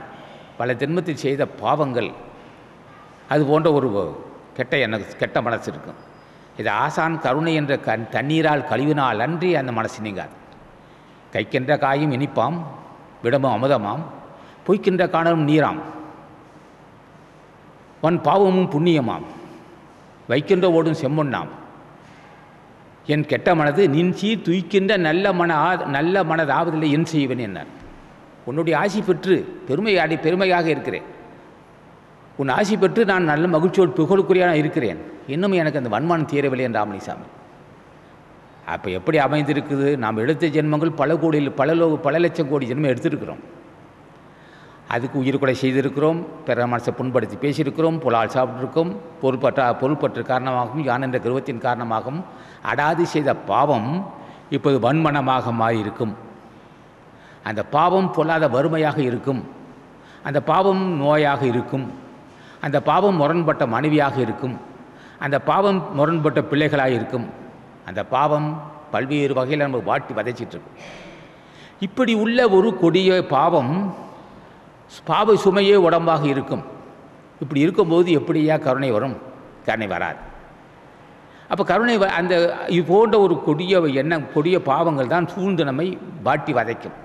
Speaker 1: பல ஜென்மத்தில் செய்த பாவங்கள் அது போன்ற ஒரு கெட்ட எனக்கு கெட்ட மனசு இருக்கும் இது ஆசான் கருணை என்ற கண் தண்ணீரால் கழிவினால் அன்றி அந்த மனசு நீங்காது கைக்கின்ற காயும் இனிப்பாம் விடமும் அமுதமாம் பொய்க்கின்ற காணலும் நீராம் வன் பாவமும் புண்ணியமாம் வைக்கின்ற ஓடும் செம்மொண்ணாம் என் கெட்ட மனது நின் சீர் துய்க்கின்ற நல்ல மன ஆ நல்ல ஆவதில்லை என் செய்வன் என்ன உன்னுடைய ஆசி பெற்று அடி பெருமையாக இருக்கிறேன் உன் ஆசி பெற்று நான் நல்ல மகிழ்ச்சியோடு புகழுக்குரியாக இருக்கிறேன் இன்னும் எனக்கு அந்த வன்மானம் தீரவில்லை என் ராமலிசாமி அப்போ எப்படி அமைந்திருக்குது நாம் எடுத்த ஜென்மங்கள் பல கோடியில் பல லோ பல லட்சம் கோடி ஜென்மம் எடுத்திருக்கிறோம் அதுக்கு உயிர்கொலை செய்திருக்கிறோம் பிற மனசை புண்படுத்தி பேசியிருக்கிறோம் புலால் சாப்பிட்ருக்கோம் பொருள்பற்ற பொருள்பற்று காரணமாகவும் யான் என்ற கிருவத்தின் காரணமாகவும் அடாது செய்த பாவம் இப்போது வன்மனமாக மாறியிருக்கும் அந்த பாவம் பொல்லாத வறுமையாக இருக்கும் அந்த பாவம் நோயாக இருக்கும் அந்த பாவம் முரண்பட்ட மனைவியாக இருக்கும் அந்த பாவம் முரண்பட்ட பிள்ளைகளாக இருக்கும் அந்த பாவம் பல்வேறு வகையில் நம்ம வாட்டி வதைச்சிட்ருக்கும் இப்படி உள்ள ஒரு கொடிய பாவம் பாவ சுமையே உடம்பாக இருக்கும் இப்படி இருக்கும்போது எப்படியா கருணை வரும் கருணை வராது அப்போ கருணை அந்த இது போன்ற ஒரு கொடிய எண்ணம் கொடிய பாவங்கள் தான் சூழ்ந்து நம்மை பாட்டி வதைக்கும்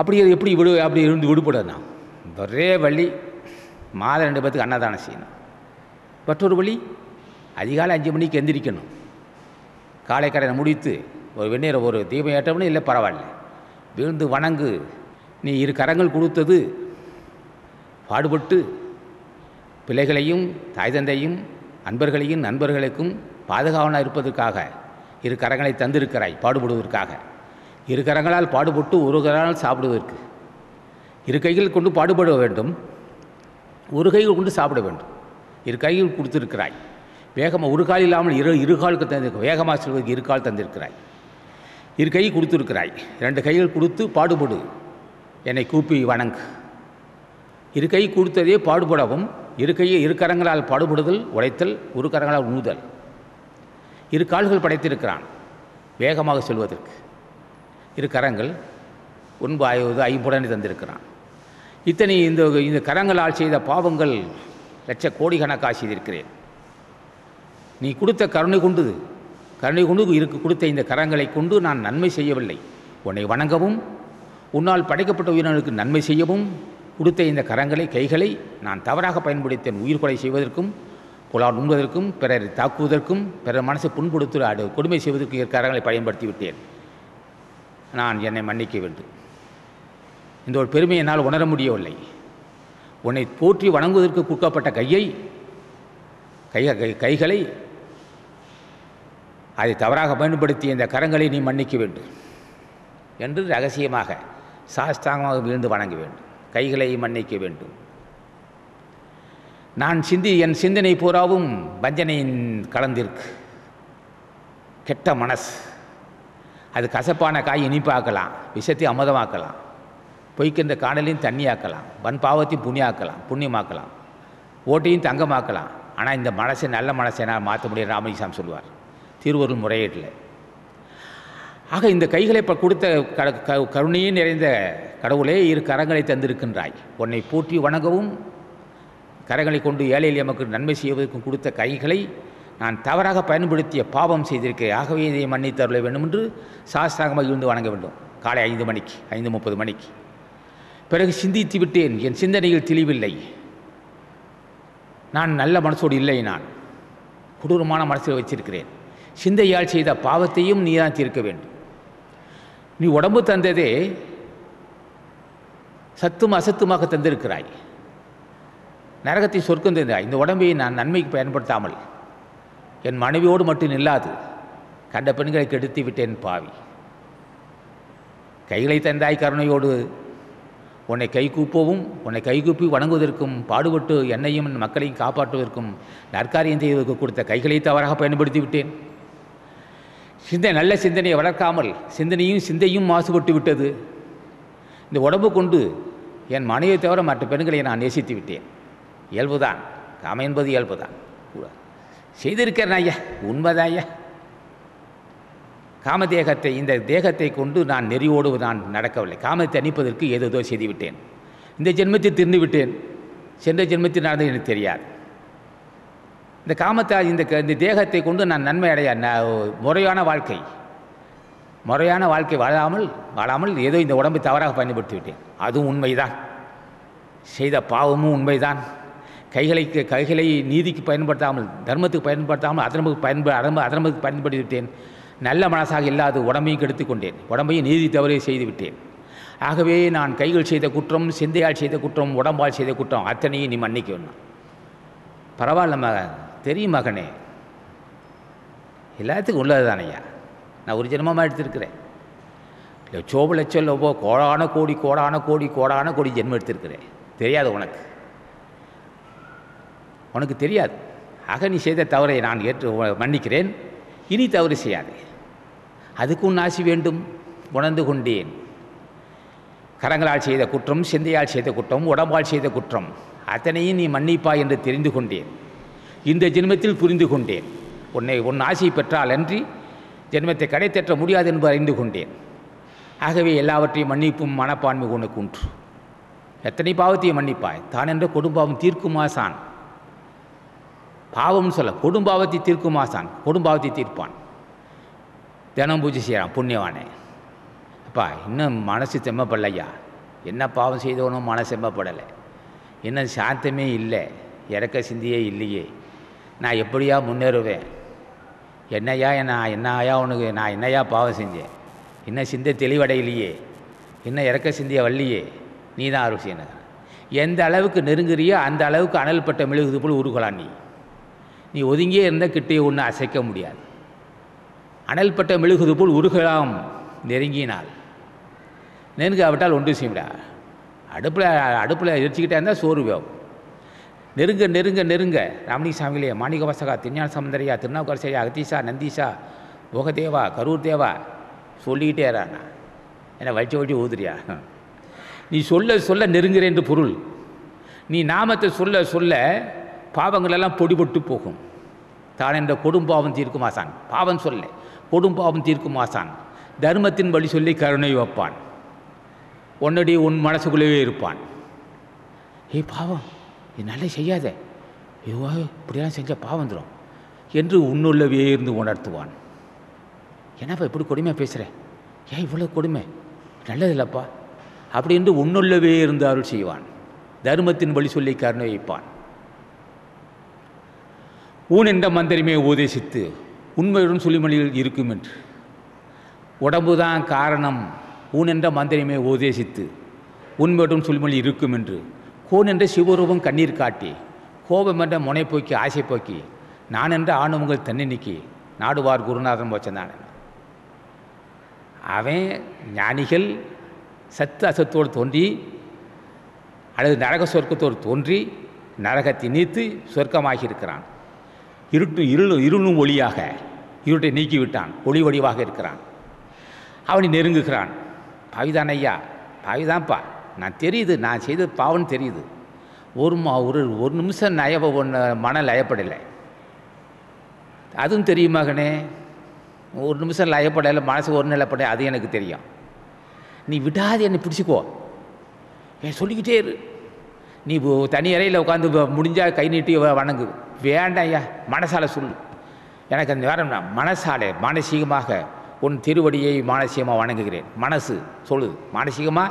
Speaker 1: அப்படி எப்படி விடு அப்படி இருந்து விடுபடணும் ஒரே வழி மாதம் ரெண்டு பேத்துக்கு அன்னதானம் செய்யணும் மற்றொரு வழி அதிகாலை அஞ்சு மணிக்கு எந்திரிக்கணும் காலை கடனை முடித்து ஒரு வெந்நீரை ஒரு தீபம் ஏற்றவனே இல்லை பரவாயில்ல விழுந்து வணங்கு நீ இரு கரங்கள் கொடுத்தது பாடுபட்டு பிள்ளைகளையும் தாய் தந்தையும் அன்பர்களையும் நண்பர்களுக்கும் பாதுகாவனாக இருப்பதற்காக இரு கரங்களை தந்திருக்கிறாய் பாடுபடுவதற்காக இரு கரங்களால் பாடுபட்டு ஒரு கரங்களால் சாப்பிடுவதற்கு இரு கையில் கொண்டு பாடுபட வேண்டும் ஒரு கையில் கொண்டு சாப்பிட வேண்டும் இரு கையில் கொடுத்திருக்கிறாய் வேகமாக ஒரு கால் இல்லாமல் இரு இரு காலுக்கு தந்திருக்க வேகமாக செல்வதற்கு இரு கால் தந்திருக்கிறாய் இரு கை கொடுத்துருக்கிறாய் ரெண்டு கைகள் கொடுத்து பாடுபடு என்னை கூப்பி வணங்கு இருக்கை கொடுத்ததே பாடுபடவும் இருக்கையை இரு கரங்களால் பாடுபடுதல் உடைத்தல் ஒரு கரங்களால் ஊதல் இரு கால்கள் படைத்திருக்கிறான் வேகமாக செல்வதற்கு இரு கரங்கள் ஒன்பது ஐவது ஐம்புடனே தந்திருக்கிறான் இத்தனை இந்த இந்த கரங்களால் செய்த பாவங்கள் லட்ச கணக்காக செய்திருக்கிறேன் நீ கொடுத்த கருணை கொண்டு கருணை கொண்டு இருக்கு கொடுத்த இந்த கரங்களை கொண்டு நான் நன்மை செய்யவில்லை உன்னை வணங்கவும் உன்னால் படைக்கப்பட்ட உயிரினருக்கு நன்மை செய்யவும் கொடுத்த இந்த கரங்களை கைகளை நான் தவறாக பயன்படுத்தேன் உயிர் கொலை செய்வதற்கும் புலால் உண்பதற்கும் பிறரை தாக்குவதற்கும் பிறர் மனசை அடு கொடுமை செய்வதற்கு கரங்களை பயன்படுத்திவிட்டேன் நான் என்னை மன்னிக்க வேண்டும் இந்த ஒரு பெருமை என்னால் உணர முடியவில்லை உன்னை போற்றி வணங்குவதற்கு கொடுக்கப்பட்ட கையை கை கைகளை அதை தவறாக பயன்படுத்தி இந்த கரங்களை நீ மன்னிக்க வேண்டும் என்று ரகசியமாக சாஸ்தாங்கமாக விழுந்து வணங்க வேண்டும் கைகளை மன்னிக்க வேண்டும் நான் சிந்தி என் சிந்தனை பூராவும் வஞ்சனையின் கலந்திருக்கு கெட்ட மனசு அது கசப்பான காய் இனிப்பாக்கலாம் விஷத்தை அமுதமாக்கலாம் பொய்க்கின்ற காணலையும் தண்ணியாக்கலாம் வன் பாவத்தையும் புண்ணியாக்கலாம் புண்ணியமாக்கலாம் ஓட்டையும் தங்கமாக்கலாம் ஆனால் இந்த மனசை நல்ல மனசை நான் மாற்ற முடியும் ராமலிசாமி சொல்லுவார் திருவருள் முறையீட்டில் ஆக இந்த கைகளை இப்போ கொடுத்த கருணையே நிறைந்த கடவுளே இரு கரங்களை தந்திருக்கின்றாய் உன்னை போற்றி வணங்கவும் கரங்களை கொண்டு ஏழையில் எமக்கு நன்மை செய்வதற்கும் கொடுத்த கைகளை நான் தவறாக பயன்படுத்திய பாவம் செய்திருக்கிறேன் ஆகவே இதை மன்னித்தருள வேண்டும் என்று சாஸ்திராகமாக இருந்து வணங்க வேண்டும் காலை ஐந்து மணிக்கு ஐந்து முப்பது மணிக்கு பிறகு சிந்தித்து விட்டேன் என் சிந்தனையில் தெளிவில்லை நான் நல்ல மனசோடு இல்லை நான் கொடூரமான மனசில் வச்சிருக்கிறேன் சிந்தையால் செய்த பாவத்தையும் நீதான் தீர்க்க வேண்டும் நீ உடம்பு தந்ததே சத்தும் அசத்துமாக தந்திருக்கிறாய் நரகத்தை சொர்க்கம் தந்தாய் இந்த உடம்பை நான் நன்மைக்கு பயன்படுத்தாமல் என் மனைவியோடு மட்டும் நில்லாது கண்ட பெண்களை கெடுத்து விட்டேன் பாவி கைகளை தந்தாய் கருணையோடு உன்னை கைகூப்பவும் உன்னை கைகூப்பி வணங்குவதற்கும் பாடுபட்டு என்னையும் மக்களையும் காப்பாற்றுவதற்கும் நற்காரியம் செய்வதற்கு கொடுத்த கைகளை தவறாக பயன்படுத்தி விட்டேன் சிந்தை நல்ல சிந்தனையை வளர்க்காமல் சிந்தனையும் சிந்தையும் மாசுபட்டு விட்டது இந்த உடம்பு கொண்டு என் மனைவியை தவிர மற்ற பெண்களை நான் நேசித்து விட்டேன் இயல்புதான் காம என்பது இயல்புதான் செய்திருக்கிறேன் ஐயா உண்மைதான் காம தேகத்தை இந்த தேகத்தை கொண்டு நான் நெறியோடு நான் நடக்கவில்லை காமத்தை அணிப்பதற்கு ஏதேதோ செய்துவிட்டேன் இந்த ஜென்மத்தில் திருந்துவிட்டேன் சென்ற ஜென்மத்தில் நடந்தது எனக்கு தெரியாது இந்த காமத்தை இந்த இந்த தேகத்தை கொண்டு நான் நன்மை அடைய முறையான வாழ்க்கை முறையான வாழ்க்கை வாழாமல் வாழாமல் ஏதோ இந்த உடம்பை தவறாக பயன்படுத்தி விட்டேன் அதுவும் உண்மைதான் செய்த பாவமும் உண்மைதான் கைகளை கைகளை நீதிக்கு பயன்படுத்தாமல் தர்மத்துக்கு பயன்படுத்தாமல் அதர்மக்கு பயன்ப அதர்ம அதர்மத்துக்கு பயன்படுத்தி விட்டேன் நல்ல மனசாக இல்லாத உடம்பையும் கெடுத்து கொண்டேன் உடம்பையும் நீதி தவறே செய்து விட்டேன் ஆகவே நான் கைகள் செய்த குற்றம் சிந்தையால் செய்த குற்றம் உடம்பால் செய்த குற்றம் அத்தனையும் நீ மன்னிக்க வேணும் பரவாயில்லம்மா தெரியும் மகனே எல்லாத்துக்கும் உள்ளது தானையா நான் ஒரு ஜென்மமாக எடுத்திருக்கிறேன் இல்லை லட்சம் சொல்லவோ கோடான கோடி கோடான கோடி கோடான கோடி ஜென்மம் எடுத்திருக்கிறேன் தெரியாது உனக்கு உனக்கு தெரியாது அகனி நீ செய்த தவறை நான் ஏற்று மன்னிக்கிறேன் இனி தவறு செய்யாது அதுக்கும் நாசி வேண்டும் உணர்ந்து கொண்டேன் கரங்களால் செய்த குற்றம் சிந்தையால் செய்த குற்றம் உடம்பால் செய்த குற்றம் அத்தனையும் நீ மன்னிப்பா என்று தெரிந்து கொண்டேன் இந்த ஜென்மத்தில் புரிந்து கொண்டேன் உன்னை உன் ஆசை பெற்றால் அன்றி ஜென்மத்தை கடை தட்ட முடியாது என்று அறிந்து கொண்டேன் ஆகவே எல்லாவற்றையும் மன்னிப்பும் மனப்பான்மை உனக்கு உண்டு எத்தனை பாவத்தையும் மன்னிப்பாய் தான் என்ற கொடும்பாவம் தீர்க்குமாசான் பாவம்னு சொல்ல கொடும்பாவத்தை தீர்க்குமாசான் கொடும்பாவத்தை தீர்ப்பான் தினம் பூஜை செய்கிறான் புண்ணியவானே அப்பா இன்னும் மனசு செம்மப்படலையா என்ன பாவம் செய்தவனும் மனசு செம்மப்படலை இன்னும் சாந்தமே இல்லை இறக்க சிந்தியே இல்லையே நான் எப்படியா முன்னேறுவேன் என்னையா நான் என்னையா உனக்கு நான் என்னையா பாவம் செஞ்சேன் என்ன சிந்தை தெளிவடையிலையே என்ன இறக்க சிந்திய வள்ளியே நீ தான் அருள் எந்த அளவுக்கு நெருங்குறியோ அந்த அளவுக்கு அனல் பட்ட மெழுகுது போல் உருகலாம் நீ நீ ஒதுங்கியே இருந்த கிட்டே ஒன்று அசைக்க முடியாது அனல் பட்ட மெழுகுது போல் உருகலாம் நெருங்கினால் நெருங்காவிட்டால் ஒன்று செய்யும்டா அடுப்பில் அடுப்பில் எரிச்சிக்கிட்டே இருந்தால் சோறு வேகும் நெருங்க நெருங்க நெருங்க ராமலிங்கசாமிகளே மாணிகவாசகா திருஞான சமுந்தரையா திருநாவுக்கரசையா அகத்தீஷா நந்தீஷா போகதேவா கரூர் தேவா சொல்லிக்கிட்டே ராண்ணா என்னை வழிச்சு வழிச்சு ஊதுறியா நீ சொல்ல சொல்ல நெருங்குறேன் என்று பொருள் நீ நாமத்தை சொல்ல சொல்ல பாவங்களெல்லாம் பொடிபட்டு போகும் தான் என்ற கொடும்பாவம் தீர்க்கும் ஆசான் பாவம் சொல்ல கொடும்பாவம் தீர்க்கும் ஆசான் தர்மத்தின் வழி சொல்லி கருணை வைப்பான் உன்னடி உன் மனசுக்குள்ளேயே இருப்பான் ஏ பாவம் என்னால் செய்யாத ஐயோ இப்படியெல்லாம் செஞ்சால் பாவம் வந்துடும் என்று உன்னுள்ளவே இருந்து உணர்த்துவான் என்னப்பா இப்படி கொடுமையாக பேசுகிறேன் ஏன் இவ்வளோ கொடுமை நல்லதில்லப்பா அப்படி என்று உன்னுள்ளவே இருந்து அருள் செய்வான் தர்மத்தின் வழி சொல்லி காரணம் வைப்பான் ஊன் என்ற மந்திரமே உபதேசித்து உண்மையுடன் சொல்லிமொழிகள் இருக்கும் என்று உடம்பு தான் காரணம் ஊன் என்ற மந்திரமே உபதேசித்து உண்மையுடன் சொல்லிமொழி இருக்கும் என்று கோன் என்ற சிவரூபம் கண்ணீர் காட்டி கோபம் என்ற முனை போக்கி ஆசை போக்கி நான் என்ற ஆணவங்கள் நிற்கி நாடுவார் குருநாதன் போச்சந்தான் அவன் ஞானிகள் சத்து அசத்தோடு தோன்றி அல்லது நரக சொர்க்கத்தோடு தோன்றி நரகத்தை நீத்து சொர்க்கமாகி இருக்கிறான் இருட்டு இருள் இருளும் ஒளியாக இருட்டை நீக்கிவிட்டான் ஒளி வடிவாக இருக்கிறான் அவனை நெருங்குகிறான் பாவிதான் ஐயா பாவிதான்ப்பா நான் தெரியுது நான் செய்தது பாவம் தெரியுது ஒரு மா ஒரு ஒரு நிமிஷம் நயவ ஒன்று மன லயப்படலை அதுவும் தெரியும் மகனே ஒரு நிமிஷம் லயப்படலை மனசு ஒரு நிலப்பட அது எனக்கு தெரியும் நீ விடாது என்னை பிடிச்சிக்கோ என் சொல்லிக்கிட்டே இரு நீ தனி அறையில் உட்காந்து முடிஞ்சால் கை நீட்டி வணங்கு வேண்டாம் ஐயா மனசால சொல்லு எனக்கு அந்த வேற மனசாலே மானசீகமாக உன் திருவடியை மானசீகமாக வணங்குகிறேன் மனசு சொல்லுது மானசீகமாக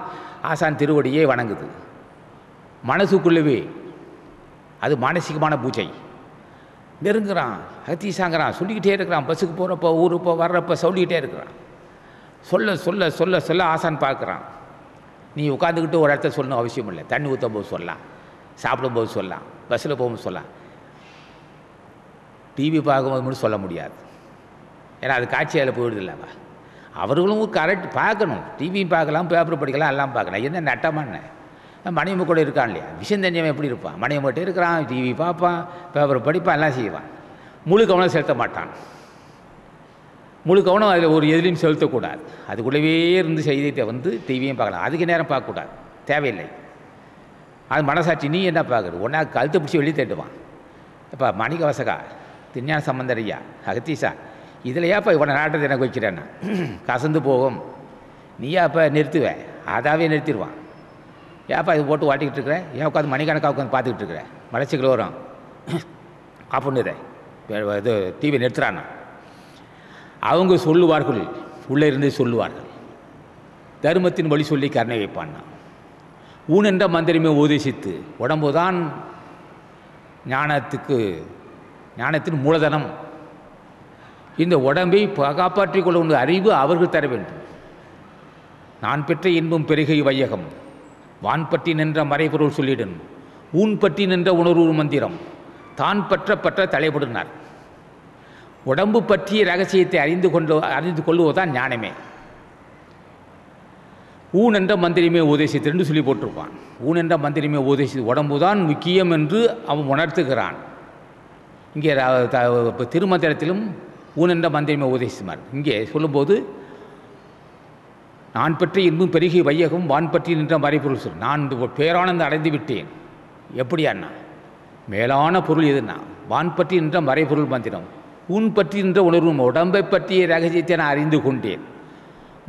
Speaker 1: ஆசான் திருவடியே வணங்குது மனசுக்குள்ளவே அது மானசிகமான பூஜை நெருங்குறான் சாங்கிறான் சொல்லிக்கிட்டே இருக்கிறான் பஸ்ஸுக்கு போகிறப்போ ஊருப்போ வர்றப்போ சொல்லிக்கிட்டே இருக்கிறான் சொல்ல சொல்ல சொல்ல சொல்ல ஆசான் பார்க்குறான் நீ உட்காந்துக்கிட்டு ஒரு இடத்த சொல்லணும் அவசியம் இல்லை தண்ணி ஊற்றும் போது சொல்லலாம் சாப்பிடும்போது சொல்லலாம் பஸ்ஸில் போகும்போது சொல்லலாம் டிவி பார்க்கும்போது மட்டும் சொல்ல முடியாது ஏன்னா அது காட்சியால் போயிடுது இல்லைவா அவர்களும் கரெக்ட் பார்க்கணும் டிவி பார்க்கலாம் பேப்பர் படிக்கலாம் எல்லாம் பார்க்கலாம் என்ன நட்டமான மனைவி கூட இருக்கான் இல்லையா விஷயம் தெரிஞ்சவன் எப்படி இருப்பான் மனைவி மட்டும் இருக்கிறான் டிவி பார்ப்பான் பேப்பர் படிப்பான் எல்லாம் செய்வான் முழு கவனம் செலுத்த மாட்டான் முழு கவனம் அதில் ஒரு எதிலையும் செலுத்தக்கூடாது அதுக்குள்ளவே இருந்து செய்தியை வந்து டிவியும் பார்க்கலாம் அதுக்கு நேரம் பார்க்கக்கூடாது தேவையில்லை அது மனசாட்சி நீ என்ன பார்க்குறது ஒன்றா கழுத்து பிடிச்சி வெளியே தேட்டுவான் இப்போ மணிகவசகா திருஞான சம்பந்தரையா அகத்தீஷா இதில் ஏப்பா இவனை நாட்டத்தை எனக்கு வச்சுட்டேன்னா கசந்து போகும் நீயா அப்போ நிறுத்துவேன் அதாவே நிறுத்திடுவான் ஏப்பா இது போட்டு வாட்டிக்கிட்டு இருக்கிற ஏன் உட்காந்து மணிக்கணக்காக உட்காந்து பார்த்துக்கிட்டு இருக்கிற மலைச்சிக்கல வரும் காப்புண்ணுதே இது டிவி நிறுத்துறானா அவங்க சொல்லுவார்கள் உள்ளே இருந்து சொல்லுவார்கள் தர்மத்தின் வழி சொல்லி கருணை வைப்பான்னா ஊன் என்ற மந்திரமே உதேசித்து உடம்புதான் ஞானத்துக்கு ஞானத்தின் மூலதனம் இந்த உடம்பை காப்பாற்றிக் கொள்ளும் அறிவு அவர்கள் தர வேண்டும் நான் பெற்ற இன்பம் பெருகை வையகம் வான் பற்றி நின்ற மறைபொருள் சொல்லிடும் ஊன் பற்றி நின்ற உணர்வு மந்திரம் தான் பற்ற பற்ற தலைப்படுனார் உடம்பு பற்றிய ரகசியத்தை அறிந்து கொண்டு அறிந்து கொள்வதுதான் ஞானமே ஊன் என்ற மந்திரமே உதேசித்து என்று சொல்லி போட்டிருப்பான் ஊன் என்ற மந்திரமே உதேசி உடம்பு தான் முக்கியம் என்று அவன் உணர்த்துகிறான் இங்கே திருமந்திரத்திலும் ஊனென்ற மந்திரமே உபதேசிமார் இங்கே சொல்லும்போது நான் பற்றி இன்பும் பெருகிய வையகம் வான் பற்றி நின்ற மறைபொருள் சொல் நான் பேரானந்த அடைந்து விட்டேன் எப்படியாண்ணா மேலான பொருள் எதுனா வான் பற்றி நின்ற மறைபொருள் மந்திரம் உன் பற்றி நின்ற உணர்வு உடம்பை பற்றிய ரகசியத்தை நான் அறிந்து கொண்டேன்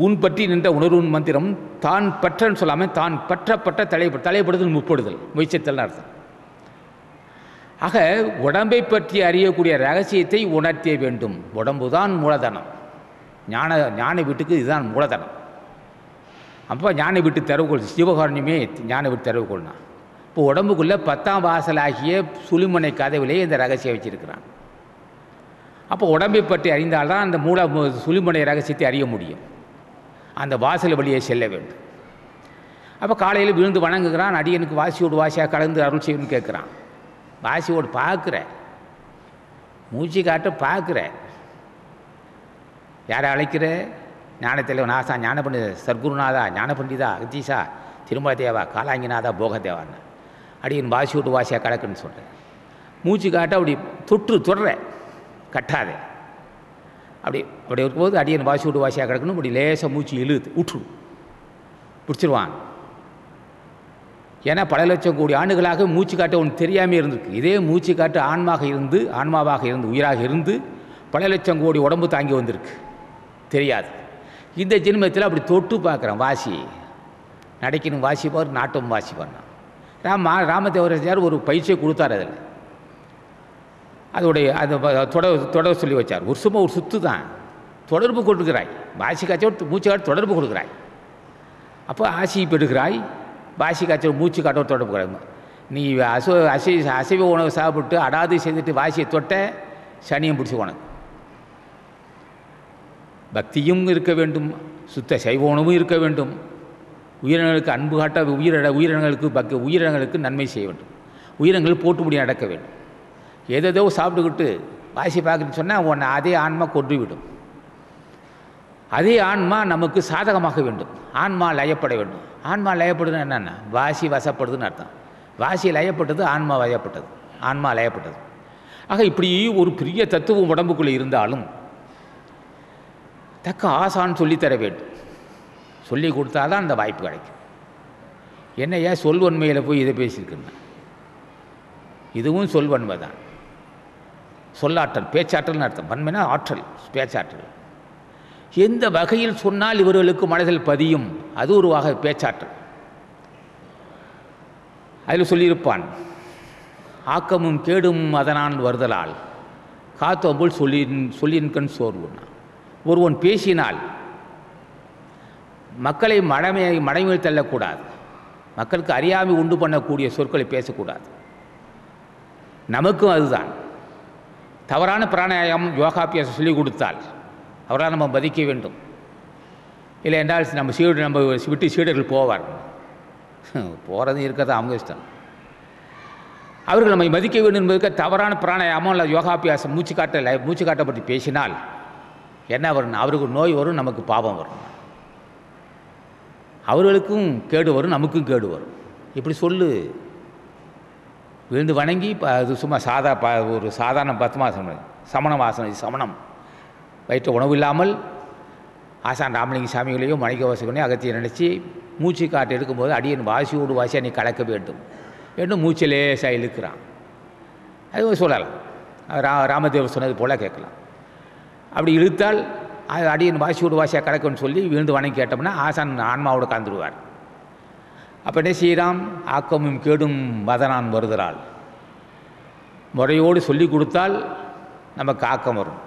Speaker 1: உன் பற்றி நின்ற உணர்வு மந்திரம் தான் பற்றன்னு சொல்லாமல் தான் பற்றப்பட்ட தலை தலைப்படுதல் முற்படுதல் முயற்சித்தல் அர்த்தம் ஆக உடம்பை பற்றி அறியக்கூடிய ரகசியத்தை உணர்த்திய வேண்டும் உடம்பு தான் மூலதனம் ஞான ஞான வீட்டுக்கு இதுதான் மூலதனம் அப்போ ஞான வீட்டு திறவுகோள் சிவகாரணியுமே ஞான வீட்டு திறவுகோள்னா இப்போ உடம்புக்குள்ளே பத்தாம் வாசலாகிய சுளிமனை கதவிலே இந்த ரகசியம் வச்சுருக்கிறான் அப்போ உடம்பை பற்றி அறிந்தால்தான் அந்த மூல சுளிமனை ரகசியத்தை அறிய முடியும் அந்த வாசல் வழியே செல்ல வேண்டும் அப்போ காலையில் விழுந்து வணங்குகிறான் அடியனுக்கு வாசியோடு வாசியாக கலந்து அருள் செய்யணும்னு கேட்குறான் வாசியோடு பார்க்குற மூச்சு காட்ட பார்க்குற யாரை அழைக்கிற ஞானத்தில் நாசா ஞான பண்டித சர்க்குருநாதா ஞான பண்டிதா அகதீஷா திருமல தேவா காலாங்கிநாதா போகதேவான்னு அடியின் வாசி விட்டு வாசியாக கலக்குன்னு சொல்கிறேன் மூச்சு காட்ட அப்படி தொற்று தொடர கட்டாத அப்படி அப்படி இருக்கும்போது அடியன் வாசி விட்டு வாசியாக கிடக்கணும் இப்படி லேசாக மூச்சு இழுத்து விட்டுடும் பிடிச்சிருவான் ஏன்னா பல லட்சம் கோடி ஆண்டுகளாக மூச்சு காட்ட ஒன்று தெரியாமல் இருந்திருக்கு இதே மூச்சு காட்டு ஆன்மாக இருந்து ஆன்மாவாக இருந்து உயிராக இருந்து பல லட்சம் கோடி உடம்பு தாங்கி வந்திருக்கு தெரியாது இந்த ஜென்மத்தில் அப்படி தொட்டு பார்க்குறேன் வாசி நடக்கணும் வாசிப்பார் நாட்டம் வாசிப்பார் நான் ராம ராமதேவரசார் ஒரு பயிற்சியை கொடுத்தார் அதில் அதோடைய அதை தொட தொடர சொல்லி வச்சார் ஒரு சும்மா ஒரு சுத்து தான் தொடர்பு கொடுக்குறாய் வாசிக்காச்சும் மூச்சு காட்டு தொடர்பு கொடுக்குறாய் அப்போ ஆசி பெறுகிறாய் வாசி காய்ச்சல் மூச்சு காட்ட தொடக்கூடாது நீ அசு அசை அசைவ உணவு சாப்பிட்டு அடாது செஞ்சுட்டு வாசியை தொட்ட சனியம் பிடிச்சி உனக்கு பக்தியும் இருக்க வேண்டும் சுத்த சைவ உணவும் இருக்க வேண்டும் உயிரினங்களுக்கு அன்பு காட்ட உயிர உயிரினங்களுக்கு பக் உயிரினங்களுக்கு நன்மை செய்ய வேண்டும் உயிரினங்கள் போட்டு முடிய நடக்க வேண்டும் எதோ சாப்பிட்டுக்கிட்டு வாசி பார்க்குன்னு சொன்னால் உன்னை அதே ஆன்மா கொன்றுவிடும் விடும் அதே ஆன்மா நமக்கு சாதகமாக வேண்டும் ஆன்மா லயப்பட வேண்டும் ஆன்மா லயப்படுதுன்னா என்னென்ன வாசி வசப்படுதுன்னு அர்த்தம் வாசி லயப்பட்டது ஆன்மா வயப்பட்டது ஆன்மா லயப்பட்டது ஆக இப்படி ஒரு பெரிய தத்துவம் உடம்புக்குள்ளே இருந்தாலும் தக்க ஆசான் சொல்லித்தர வேண்டும் சொல்லி கொடுத்தா தான் அந்த வாய்ப்பு கிடைக்கும் என்னையா சொல்வன்மையில் போய் இதை பேசியிருக்குன்னா இதுவும் சொல்வன்மை தான் சொல்லாற்றல் பேச்சாற்றல்னு அர்த்தம் வன்மைனா ஆற்றல் பேச்சாற்றல் எந்த வகையில் சொன்னால் இவர்களுக்கு மனதில் பதியும் அது ஒரு வகை பேச்சாற்றல் அதில் சொல்லியிருப்பான் ஆக்கமும் கேடும் அதனான் வருதலால் காத்தோம்புல் சொல்லி சொல்லின்கண் சோர்வன் ஒருவன் பேசினால் மக்களை மடமை மடமையில் தள்ளக்கூடாது மக்களுக்கு அறியாமை உண்டு பண்ணக்கூடிய சொற்களை பேசக்கூடாது நமக்கும் அதுதான் தவறான பிராணாயாமம் யோகாபியாசம் சொல்லிக் கொடுத்தால் அவரால் நம்ம மதிக்க வேண்டும் இல்லை என்றால் நம்ம சீடு நம்ம விட்டு சீடர்கள் போவார் போகிறது இருக்கிறது அவங்க இஷ்டம் அவர்கள் நம்மை மதிக்க வேண்டும் என்பதற்கு தவறான பிராணாயாமம் இல்லை யோகாபியாசம் மூச்சு காட்ட மூச்சு காட்டப்பட்டு பற்றி பேசினால் என்ன வரும் அவருக்கு நோய் வரும் நமக்கு பாவம் வரும் அவர்களுக்கும் கேடு வரும் நமக்கும் கேடு வரும் இப்படி சொல்லு விழுந்து வணங்கி அது சும்மா சாதா ஒரு சாதாரண பத்மாசனம் சமணம் ஆசனம் சமணம் வயிற்று உணவு இல்லாமல் ஆசான் ராமலிங்க சாமிகளையும் மணிக்கவாசகனையும் அகத்தியை நினச்சி மூச்சு காட்டு எடுக்கும்போது அடியன் வாசியோடு வாசியாக நீ கலக்க வேண்டும் வேண்டும் மூச்சிலே லேசாக இழுக்கிறான் அது சொல்லலாம் ரா ராமதேவர் சொன்னது போல் கேட்கலாம் அப்படி இழுத்தால் அது அடியின் வாசியோடு வாசியாக கிடக்குன்னு சொல்லி விழுந்து வணங்கி கேட்டோம்னா ஆசான் ஆன்மாவோடு கலந்துருவார் அப்போ என்ன செய்கிறான் ஆக்கமும் கேடும் மதனான் வருகிறாள் முறையோடு சொல்லி கொடுத்தால் நமக்கு ஆக்கம் வரும்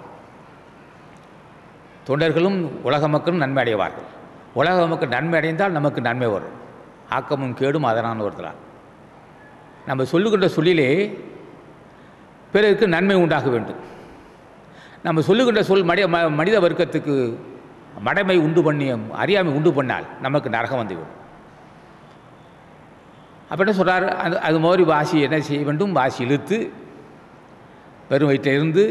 Speaker 1: தொண்டர்களும் உலக மக்களும் நன்மை அடைவார்கள் உலக மக்கள் நன்மை அடைந்தால் நமக்கு நன்மை வரும் ஆக்கமும் கேடும் அதனான ஒருத்தலாம் நம்ம சொல்லுகின்ற சொல்லிலே பிறருக்கு நன்மை உண்டாக வேண்டும் நம்ம சொல்லுகின்ற சொல் மடி மனித வர்க்கத்துக்கு மடமை உண்டு பண்ணி அறியாமை உண்டு பண்ணால் நமக்கு நரகம் வந்துவிடும் அப்படின்னு சொல்கிறார் அது அது மாதிரி வாசி என்ன செய்ய வேண்டும் வாசி இழுத்து பெரும் வயிற்றிலிருந்து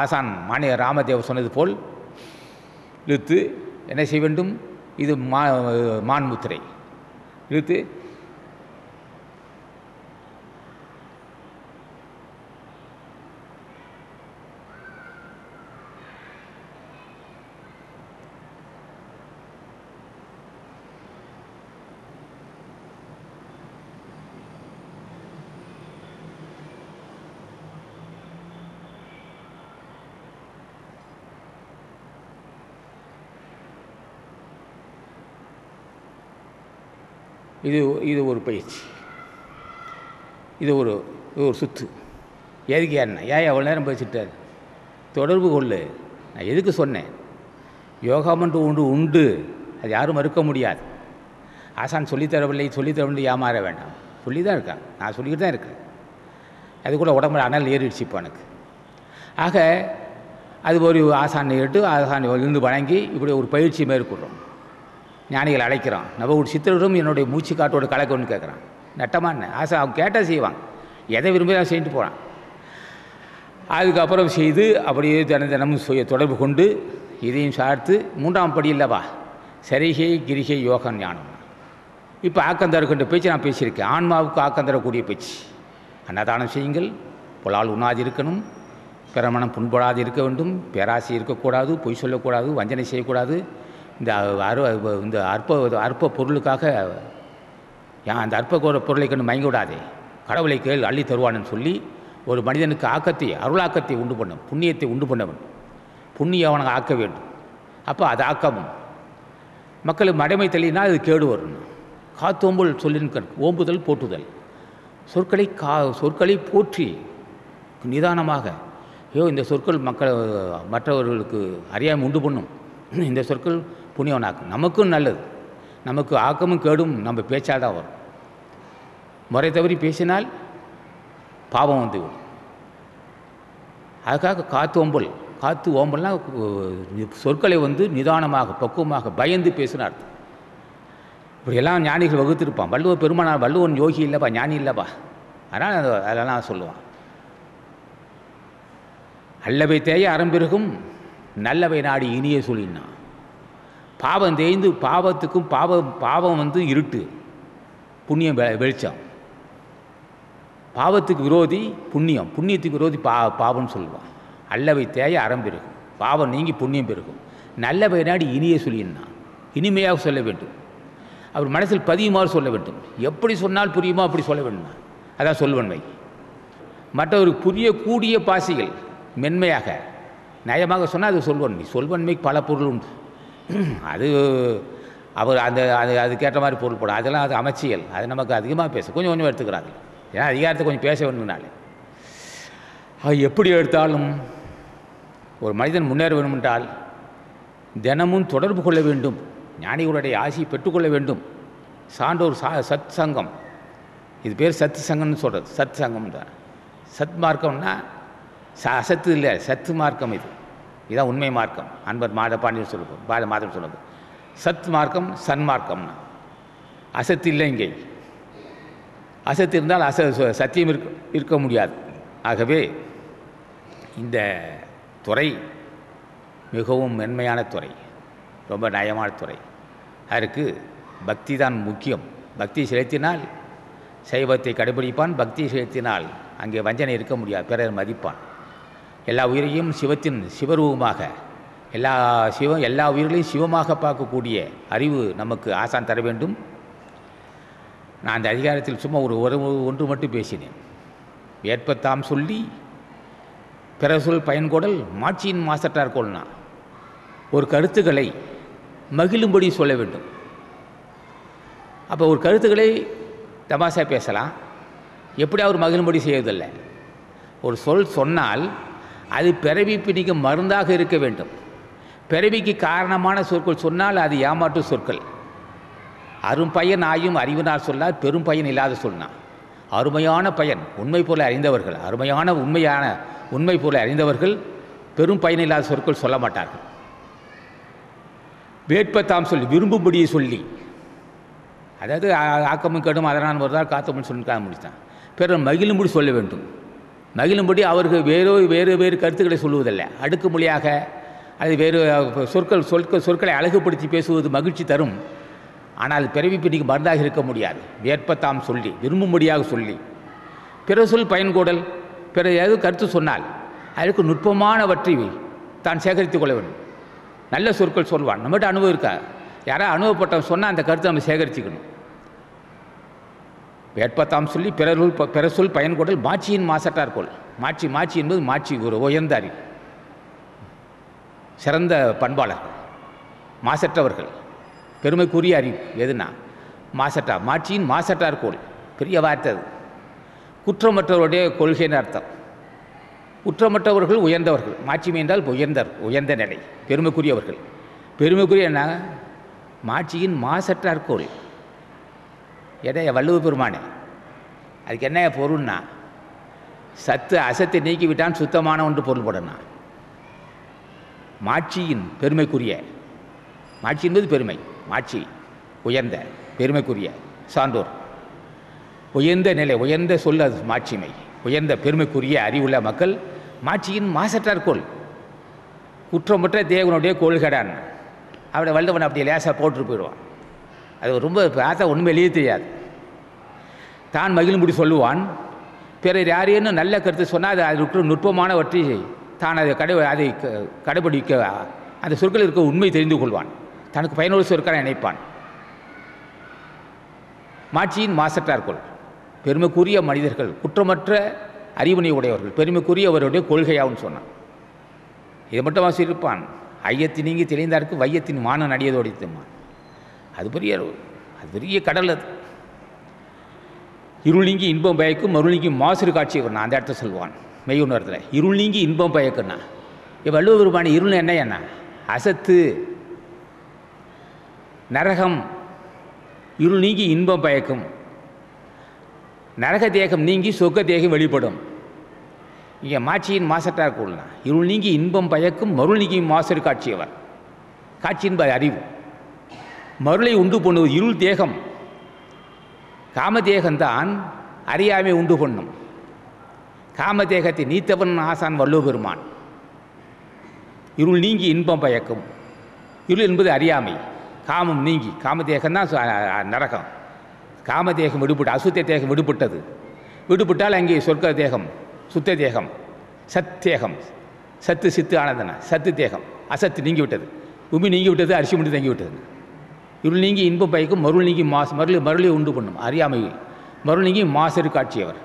Speaker 1: ஆசான் மாநில ராமதேவ் சொன்னது போல் இழுத்து என்ன செய்ய வேண்டும் இது மா மான்முத்திரை இழுத்து இது இது ஒரு பயிற்சி இது ஒரு இது ஒரு சுற்று எதுக்கு ஏன்னா ஏன் எவ்வளோ நேரம் பேசிட்டார் தொடர்பு கொள்ளு நான் எதுக்கு சொன்னேன் யோகா மன்ற உண்டு உண்டு அது யாரும் மறுக்க முடியாது ஆசான் சொல்லித்தரவில்லை சொல்லித்தரவில்லை ஏமாற வேண்டாம் சொல்லி தான் இருக்கான் நான் சொல்லிக்கிட்டு தான் இருக்கேன் அது கூட உடம்புல அனல் ஏறிடுச்சு இப்போ எனக்கு ஆக அது ஒரு ஆசான் ஏட்டு ஆசான் இருந்து வணங்கி இப்படி ஒரு பயிற்சி மேற்கொள்கிறோம் ஞானிகள் அழைக்கிறான் நவகுடி சித்திரரும் என்னுடைய மூச்சு காட்டோடு கலக்கணும்னு கேட்குறான் என்ன ஆசை அவன் கேட்டால் செய்வான் எதை விரும்பினா செஞ்சுட்டு போகிறான் அதுக்கப்புறம் செய்து அப்படியே தினம் தினமும் தொடர்பு கொண்டு இதையும் சார்த்து மூன்றாம் படி இல்லவா சரிகை கிரிகை யோக ஞானம் இப்போ ஆக்கந்தருக்கின்ற பேச்சு நான் பேசியிருக்கேன் ஆன்மாவுக்கு ஆக்கம் பேச்சு அன்னதானம் செய்யுங்கள் புலால் உண்ணாது இருக்கணும் பிரமணம் புண்படாது இருக்க வேண்டும் பேராசி இருக்கக்கூடாது பொய் சொல்லக்கூடாது வஞ்சனை செய்யக்கூடாது இந்த அரு இந்த அற்ப அற்ப பொருளுக்காக ஏன் அந்த அற்ப பொருளை கண்டு மயங்க விடாதே கடவுளை கேள் அள்ளி தருவானுன்னு சொல்லி ஒரு மனிதனுக்கு ஆக்கத்தை அருளாக்கத்தை உண்டு பண்ணும் புண்ணியத்தை உண்டு பண்ணவன் புண்ணியம் அவனை ஆக்க வேண்டும் அப்போ அது ஆக்கமும் மக்களுக்கு மடைமை தள்ளினால் அது கேடு வரும் காத்தோம்பல் சொல்லின்கண் ஓம்புதல் போட்டுதல் சொற்களை கா சொற்களை போற்றி நிதானமாக ஐயோ இந்த சொற்கள் மக்கள் மற்றவர்களுக்கு அறியாமல் உண்டு பண்ணும் இந்த சொற்கள் புண்ணியவனாக்கும் நமக்கும் நல்லது நமக்கு ஆக்கமும் கேடும் நம்ம பேச்சால் தான் வரும் முறை தவறி பேசினால் பாவம் வந்துவிடும் அதுக்காக காற்று ஓம்பல் காற்று ஓம்பல்னால் சொற்களை வந்து நிதானமாக பக்குவமாக பயந்து பேசுன அர்த்தம் இப்படியெல்லாம் ஞானிகள் வகுத்திருப்பான் வள்ளுவர் பெருமானார் வள்ளுவன் யோகி இல்லைப்பா ஞானி இல்லைப்பா அதனால் அதெல்லாம் சொல்லுவான் அல்லவை தேய அறம்பிருக்கும் நல்லவை நாடி இனிய சொல்லினான் பாவம் தேய்ந்து பாவத்துக்கும் பாவம் பாவம் வந்து இருட்டு புண்ணியம் வெளிச்சம் பாவத்துக்கு விரோதி புண்ணியம் புண்ணியத்துக்கு விரோதி பா பாவம்னு சொல்லுவான் அல்லவை தேய அறம் பெருகும் பாவம் நீங்கி புண்ணியம் பெருகும் நல்லவை நாடி இனிய சொல்லினா இனிமையாக சொல்ல வேண்டும் அவர் மனசில் பதியுமாறு சொல்ல வேண்டும் எப்படி சொன்னால் புரியுமோ அப்படி சொல்ல வேண்டும் அதான் சொல்வன்மை மற்றவருக்கு புரியக்கூடிய பாசிகள் மென்மையாக நயமாக சொன்னால் அது சொல்வன்மை சொல்வன்மைக்கு பல பொருள் உண்டு அது அவர் அந்த அது அதுக்கேற்ற மாதிரி பொருள் போடும் அதெல்லாம் அது அமைச்சியல் அது நமக்கு அதிகமாக பேச கொஞ்சம் கொஞ்சம் எடுத்துக்கிறாங்க ஏன்னா அதிகாரத்தை கொஞ்சம் பேச வேணும்னாலே அது எப்படி எடுத்தாலும் ஒரு மனிதன் முன்னேற வேண்டுமென்றால் தினமும் தொடர்பு கொள்ள வேண்டும் ஞானிகளுடைய ஆசையை பெற்றுக்கொள்ள வேண்டும் சான்றோர் சா சத் சங்கம் இது பேர் சத்து சங்கம்னு சொல்கிறது சத் சங்கம்ன்ற சத் மார்க்கம்னா ச அசத்து இல்லை சத்து மார்க்கம் இது இதுதான் உண்மை மார்க்கம் அன்பர் மாத பாண்டியன் சொல்லப்போ பாத மாதம் சொல்லப்போ சத் மார்க்கம் சன்மார்க்கம்னா அசத்து இல்லை இங்கே அசத்து இருந்தால் அச சத்தியம் இருக்க இருக்க முடியாது ஆகவே இந்த துறை மிகவும் மென்மையான துறை ரொம்ப நயமான துறை அதற்கு பக்தி தான் முக்கியம் பக்தி செலுத்தினால் சைவத்தை கடைபிடிப்பான் பக்தி செலுத்தினால் அங்கே வஞ்சனை இருக்க முடியாது பிறர் மதிப்பான் எல்லா உயிரையும் சிவத்தின் சிவரூபமாக எல்லா சிவம் எல்லா உயிர்களையும் சிவமாக பார்க்கக்கூடிய அறிவு நமக்கு ஆசான் தர வேண்டும் நான் அந்த அதிகாரத்தில் சும்மா ஒரு ஒரு ஒன்று மட்டும் பேசினேன் ஏற்பத்தாம் சொல்லி பிற சொல் பயன்கோடல் மாட்சியின் மாசற்றார் கோல்னா ஒரு கருத்துக்களை மகிழும்படி சொல்ல வேண்டும் அப்போ ஒரு கருத்துக்களை தமாஷா பேசலாம் எப்படி அவர் மகிழும்படி செய்வதில்லை ஒரு சொல் சொன்னால் அது பிறவி பிடிக்கும் மருந்தாக இருக்க வேண்டும் பிறவிக்கு காரணமான சொற்கள் சொன்னால் அது ஏமாற்று சொற்கள் அரும் பயன் ஆயும் அறிவினால் சொன்னால் பெரும் பயன் இல்லாத சொன்னான் அருமையான பயன் உண்மை பொருளை அறிந்தவர்கள் அருமையான உண்மையான உண்மை பொருளை அறிந்தவர்கள் பெரும் பயன் இல்லாத சொற்கள் சொல்ல மாட்டார்கள் வேட்பத்தாம் சொல்லி விரும்பும்படியை சொல்லி அதாவது ஆக்கமும் கேடும் அதனால் வருதால் காத்தமும் சொல்லி முடித்தான் பிறர் மகிழும்படி சொல்ல வேண்டும் மகிழும்படி அவர்கள் வேறு வேறு வேறு கருத்துக்களை சொல்லுவதில்லை மொழியாக அது வேறு சொற்கள் சொற்கள் சொற்களை அழகுபடுத்தி பேசுவது மகிழ்ச்சி தரும் ஆனால் பிறவி பிடிக்கு மருந்தாக இருக்க முடியாது வேற்பத்தாம் சொல்லி விரும்பும்படியாக சொல்லி பிற சொல் பயன்கூடல் பிற ஏதோ கருத்து சொன்னால் அதற்கு நுட்பமானவற்றை தான் சேகரித்து கொள்ள வேண்டும் நல்ல சொற்கள் சொல்வான் நம்மகிட்ட அனுபவம் இருக்கா யாராவது அனுபவப்பட்டவன் சொன்னால் அந்த கருத்தை நம்ம சேகரிச்சுக்கணும் வேட்பத்தாம் சொல்லி பிறருள் பிறசொல் பயன்கொடல் மாட்சியின் மாசட்டார் கொள் மாட்சி மாட்சி என்பது மாட்சி ஒரு உயர்ந்தாரி சிறந்த பண்பாளர்கள் மாசற்றவர்கள் பெருமைக்குரிய அறிவு எதுனா மாசட்டா மாட்சியின் மாசட்டார் கோல் பெரிய வார்த்தை அது குற்றமற்றவருடைய கொள்கைன்னு அர்த்தம் குற்றமற்றவர்கள் உயர்ந்தவர்கள் மாட்சிமை என்றால் உயர்ந்தார் உயர்ந்த நிலை பெருமைக்குரியவர்கள் பெருமைக்குரிய என்ன மாட்சியின் மாசற்றார் கோல் எடைய வள்ளுவ பெருமானே அதுக்கு என்ன பொருள்னா சத்து அசத்தை நீக்கிவிட்டான் சுத்தமான ஒன்று பொருள் போடணும் மாட்சியின் பெருமைக்குரிய மாட்சி என்பது பெருமை மாட்சி உயர்ந்த பெருமைக்குரிய சான்றோர் உயர்ந்த நிலை உயர்ந்த சொல்ல மாட்சிமை உயர்ந்த பெருமைக்குரிய அறிவுள்ள மக்கள் மாட்சியின் குற்றம் குற்றமற்ற தேவனுடைய கோள்கடான் அவரை வல்லவன் அப்படியே லேசாக போட்டு போயிடுவான் அது ரொம்ப பார்த்தா உண்மையிலேயே தெரியாது தான் மகிழும்படி சொல்லுவான் பிறர் யாரேன்னு நல்ல கருத்து சொன்னால் அது அதுக்கு நுட்பமானவற்றை தான் அதை கடை அதை கடைபிடிக்க அந்த சொற்கள் இருக்க உண்மை தெரிந்து கொள்வான் தனக்கு பயனுள்ள சொற்களை நினைப்பான் மாட்சியின் மாசற்றார்கொள் பெருமைக்குரிய மனிதர்கள் குற்றமற்ற அறிவுணை உடையவர்கள் பெருமைக்குரிய அவருடைய கொள்கையாகவும் சொன்னான் இதை மட்டும் இருப்பான் ஐயத்தின் நீங்கி தெளிந்தார்க்கு வையத்தின் மானம் அடியதோடித்துமான் அது பெரிய அது பெரிய கடல் அது இருள் நீங்கி இன்பம் பயக்கும் மருள் நீங்கி மாசு காட்சி வரணும் அந்த இடத்த சொல்லுவான் மெய்யுணரத்தில் இருள் நீங்கி இன்பம் பயக்குன்னா இப்போ வள்ளுவ இருள் என்ன என்ன அசத்து நரகம் இருள் நீங்கி இன்பம் பயக்கும் நரக தேகம் நீங்கி சொக்க தேகம் வெளிப்படும் இங்கே மாட்சியின் மாசட்டாக கூடலாம் இருள் நீங்கி இன்பம் பயக்கும் மருள் நீங்கி மாசர் காட்சியவர் காட்சியின் அறிவு மருளை உண்டு பண்ணுவது இருள் தேகம் காமதேகம்தான் அறியாமை உண்டு பண்ணும் காமதேகத்தை நீத்தவன் ஆசான் வல்லோ பெருமான் இருள் நீங்கி இன்பம் பயக்கும் இருள் என்பது அறியாமை காமம் நீங்கி காமதேகம் தான் நரகம் காமதேகம் விடுபட்டு அசுத்த தேகம் விடுபட்டது விடுபட்டால் அங்கே சொர்க்க தேகம் சுத்த தேகம் சத்தேகம் சத்து சித்து ஆனந்தன சத்து தேகம் அசத்து நீங்கிவிட்டது உமி நீங்கிவிட்டது அரிசி முடிந்து தங்கிவிட்டது இருள் நீங்கி இன்பம் பயக்கும் மருள் நீங்கி மாசு மருளை மருளை உண்டு பண்ணும் அறியாமையில் மருள் நீங்கி மாசரு காட்சியவர்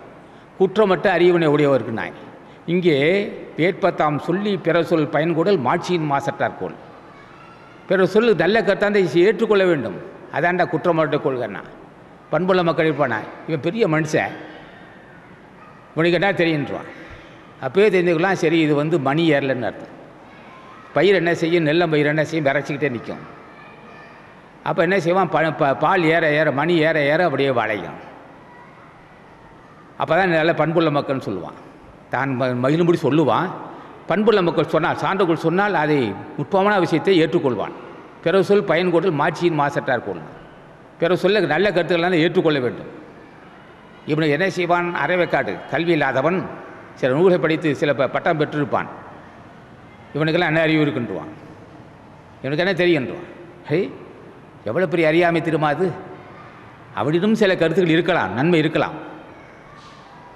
Speaker 1: குற்றமற்ற அறிவனை உடையவருக்கு நாய் இங்கே வேட்பத்தாம் சொல்லி பிற சொல் பயன்கூடல் மாட்சியின் மாசற்றார் கோல் பிற சொல்லு நல்ல கத்தாந்தை ஏற்றுக்கொள்ள வேண்டும் அதாண்டா குற்றமற்ற கொள்கைன்னா பண்புள்ள மக்கள் இருப்பானா இவன் பெரிய மனுஷன் உனக்கு கேட்டால் தெரியுன்றான் அப்பயே தெரிஞ்சுக்கலாம் சரி இது வந்து மணி ஏறலன்னு அர்த்தம் பயிர் என்ன செய்யும் நெல்லம் பயிர் என்ன செய்யும் விரைச்சிக்கிட்டே நிற்கும் அப்போ என்ன செய்வான் ப பால் ஏற ஏற மணி ஏற ஏற அப்படியே வளையும் அப்போ தான் நல்ல பண்புள்ள மக்கள்னு சொல்லுவான் தான் மகிழும்படி சொல்லுவான் பண்புள்ள மக்கள் சொன்னால் சான்றுகள் சொன்னால் அதை நுட்பமான விஷயத்தை ஏற்றுக்கொள்வான் பிறகு சொல் பயன் கொடுத்தல் மாட்சியின் மாசட்டார் கொள்ளணும் பிறகு சொல்ல நல்ல கருத்துக்களான ஏற்றுக்கொள்ள வேண்டும் இவனு என்ன செய்வான் அரைவேக்காடு கல்வி இல்லாதவன் சில நூல்களை படித்து சில பட்டம் பெற்றிருப்பான் இவனுக்கெல்லாம் என்ன அறிவு இருக்குன்றுவான் இவனுக்கு என்ன தெரியுன்றான் ஹே எவ்வளோ பெரிய அறியாமை திருமா அது அவனிடம் சில கருத்துக்கள் இருக்கலாம் நன்மை இருக்கலாம்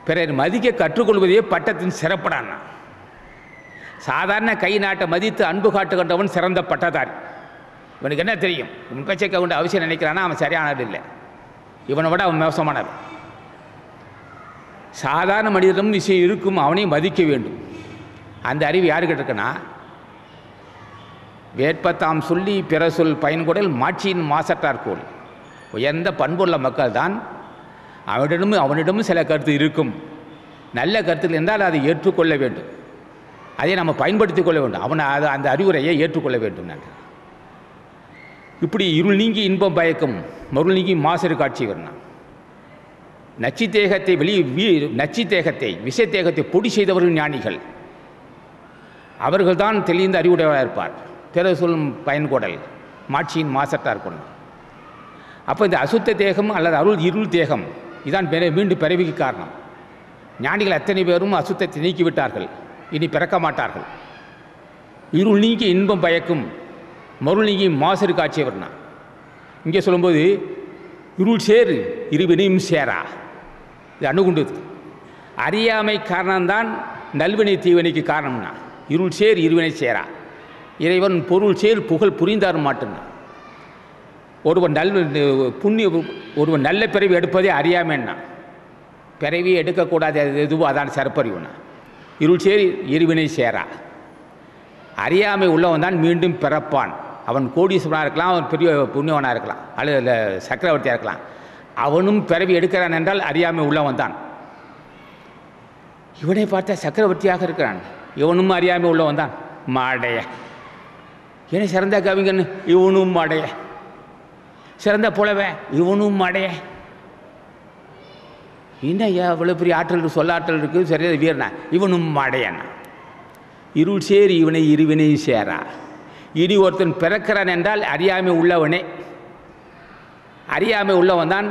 Speaker 1: பிறர் மதிக்க கற்றுக்கொள்வதே பட்டத்தின் சிறப்படான் சாதாரண கை நாட்டை மதித்து அன்பு காட்டுகின்றவன் சிறந்த பட்டதார் இவனுக்கு என்ன தெரியும் இவன் பேச்சை கவுண்டு அவசியம் நினைக்கிறானா அவன் சரியானது இல்லை இவனை விட அவன் மோசமானது சாதாரண மனிதனும் விஷயம் இருக்கும் அவனையும் மதிக்க வேண்டும் அந்த அறிவு யாருக்கிட்ட இருக்குன்னா வேட்பத்தாம் சொல்லி பிற சொல் பயன்கொடல் மாட்சியின் மாசற்றார் கோல் உயர்ந்த பண்புள்ள மக்கள் தான் அவனிடமும் அவனிடமும் சில கருத்து இருக்கும் நல்ல கருத்துக்கள் இருந்தால் அதை ஏற்றுக்கொள்ள வேண்டும் அதை நம்ம பயன்படுத்தி கொள்ள வேண்டும் அவனை அது அந்த அறிவுரையை ஏற்றுக்கொள்ள வேண்டும் நான் இப்படி இருள் நீங்கி இன்பம் பயக்கும் மருள் நீங்கி மாசரு காட்சி வரணும் நச்சு தேகத்தை வெளியே வீ நச்சு தேகத்தை விஷத்தேகத்தை பொடி செய்தவர்கள் ஞானிகள் அவர்கள்தான் தெளிந்த அறிவுடையவராக இருப்பார் பிறகு பயன்கொடல் மாட்சியின் மாசத்தார் இருக்கணும் அப்போ இந்த அசுத்த தேகம் அல்லது அருள் இருள் தேகம் இதான் பிற மீண்டும் பிறவிக்கு காரணம் ஞானிகள் அத்தனை பேரும் அசுத்தத்தை நீக்கிவிட்டார்கள் இனி பிறக்க மாட்டார்கள் இருள் நீங்கி இன்பம் பயக்கும் மருள் நீங்கி மாசரு காட்சியவர்னா இங்கே சொல்லும்போது இருள் சேரு இருவினையும் சேரா இது அணுகுண்டது அறியாமை காரணம்தான் நல்வினை தீவினைக்கு காரணம்னா இருள் சேர் இருவினை சேரா இறைவன் பொருள் செயல் புகழ் புரிந்தார் மாட்டேன்னான் ஒருவன் நல் புண்ணிய ஒருவன் நல்ல பிறவி எடுப்பதே அறியாமன்னா பிறவி எடுக்கக்கூடாது அது எதுவோ அதான் சரப்பறிவுனா இருள் சேரி இருவினை சேரா அறியாமை உள்ளவன் தான் மீண்டும் பிறப்பான் அவன் கோடீஸ்வரனாக இருக்கலாம் அவன் பெரிய புண்ணியவனாக இருக்கலாம் அல்லது சக்கரவர்த்தியாக இருக்கலாம் அவனும் பிறவி எடுக்கிறான் என்றால் அறியாமை உள்ளவன் தான் இவனை பார்த்தா சக்கரவர்த்தியாக இருக்கிறான் இவனும் அறியாமை உள்ளவன் தான் மாடையை ஏன்னா சிறந்த கவிஞன் இவனும் அடைய சிறந்த புலவன் இவனும் அடைய என்ன ஏன் அவ்வளோ பெரிய ஆற்றல் சொல்ல ஆற்றல் இருக்குது சரியாக வீரனா இவனும் அடையனா இருள் சேர் இவனை இருவினையும் சேரா இனி ஒருத்தன் பிறக்கிறான் என்றால் அறியாமை உள்ளவனே அறியாமை உள்ளவன் தான்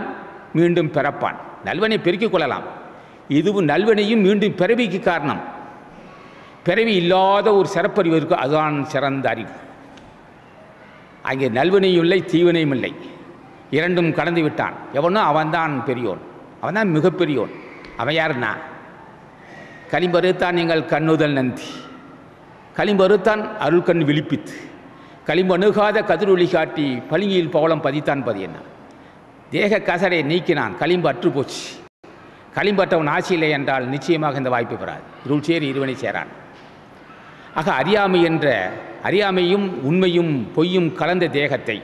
Speaker 1: மீண்டும் பிறப்பான் நல்வனை பெருக்கிக் கொள்ளலாம் இதுவும் நல்வனையும் மீண்டும் பிறவிக்கு காரணம் பிறவி இல்லாத ஒரு சிறப்பறிவு இருக்கும் அதுதான் சிறந்த அறிவு அங்கே நல்வினையும் இல்லை தீவினையும் இல்லை இரண்டும் கடந்து விட்டான் எவனோ அவன்தான் பெரியோன் அவன்தான் மிகப்பெரியோன் அவன் யார்னா களிம்பருத்தான் எங்கள் கண்ணுதல் நந்தி அருள் கண் விழிப்பித்து களிம்பணுகாத கதிரொலி காட்டி பளிங்கியில் பவளம் பதித்தான் பதி என்ன தேக கசரை நீக்கினான் களிம்பு அற்று போச்சு களிம்பற்றவன் இல்லை என்றால் நிச்சயமாக இந்த வாய்ப்பு பெறாது இருள் சேரி இருவனை சேரான் ஆக அறியாமை என்ற அறியாமையும் உண்மையும் பொய்யும் கலந்த தேகத்தை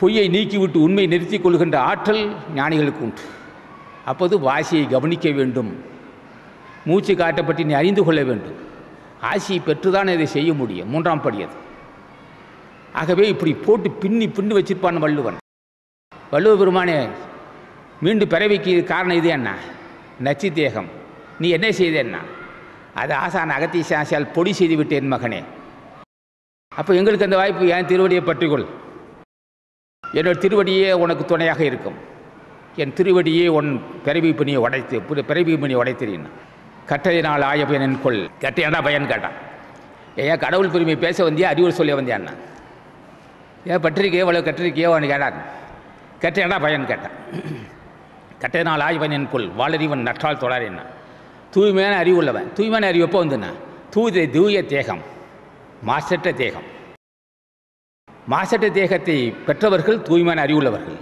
Speaker 1: பொய்யை நீக்கிவிட்டு உண்மை நிறுத்தி கொள்கின்ற ஆற்றல் ஞானிகளுக்கு உண்டு அப்போது வாசியை கவனிக்க வேண்டும் மூச்சு காட்டப்பட்டு நீ அறிந்து கொள்ள வேண்டும் ஆசியை பெற்றுதான் இதை செய்ய முடியும் மூன்றாம் படி அது ஆகவே இப்படி போட்டு பின்னி பின்னு வச்சிருப்பான் வள்ளுவன் வள்ளுவ பெருமானே மீண்டும் பிறவிக்கு காரணம் இது என்ன நச்சு தேகம் நீ என்ன செய்த என்ன அது ஆசான் அகத்தீசாசியால் பொடி செய்து விட்டேன் மகனே அப்போ எங்களுக்கு அந்த வாய்ப்பு ஏன் திருவடியை பற்றிக்கொள் என்னோட திருவடியே உனக்கு துணையாக இருக்கும் என் திருவடியே உன் பிறவி பணியை உடைத்து பிறவி பணியை உடைத்திறின் கட்டதினால் ஆய பயன் கொள் கட்டையாடா பயன் கேட்டான் ஏன் கடவுள் பெருமை பேச வந்தியா அறிவுரை சொல்ல வந்தியான்னா ஏன் பற்றிருக்கே இவ்வளோ கட்டிருக்கையோ அவனு கேட்டான் கட்டையாடா பயன் கேட்டான் கட்டையினால் ஆய்வன் என் கொள் வாழறிவன் நற்றால் தொடர் என்ன தூய்மையான அறிவு உள்ளவன் தூய்மையான அறிவு எப்போ வந்துன்னா தூய தூய தேகம் மாசற்ற தேகம் மாசற்ற தேகத்தை பெற்றவர்கள் தூய்மையான அறிவுள்ளவர்கள்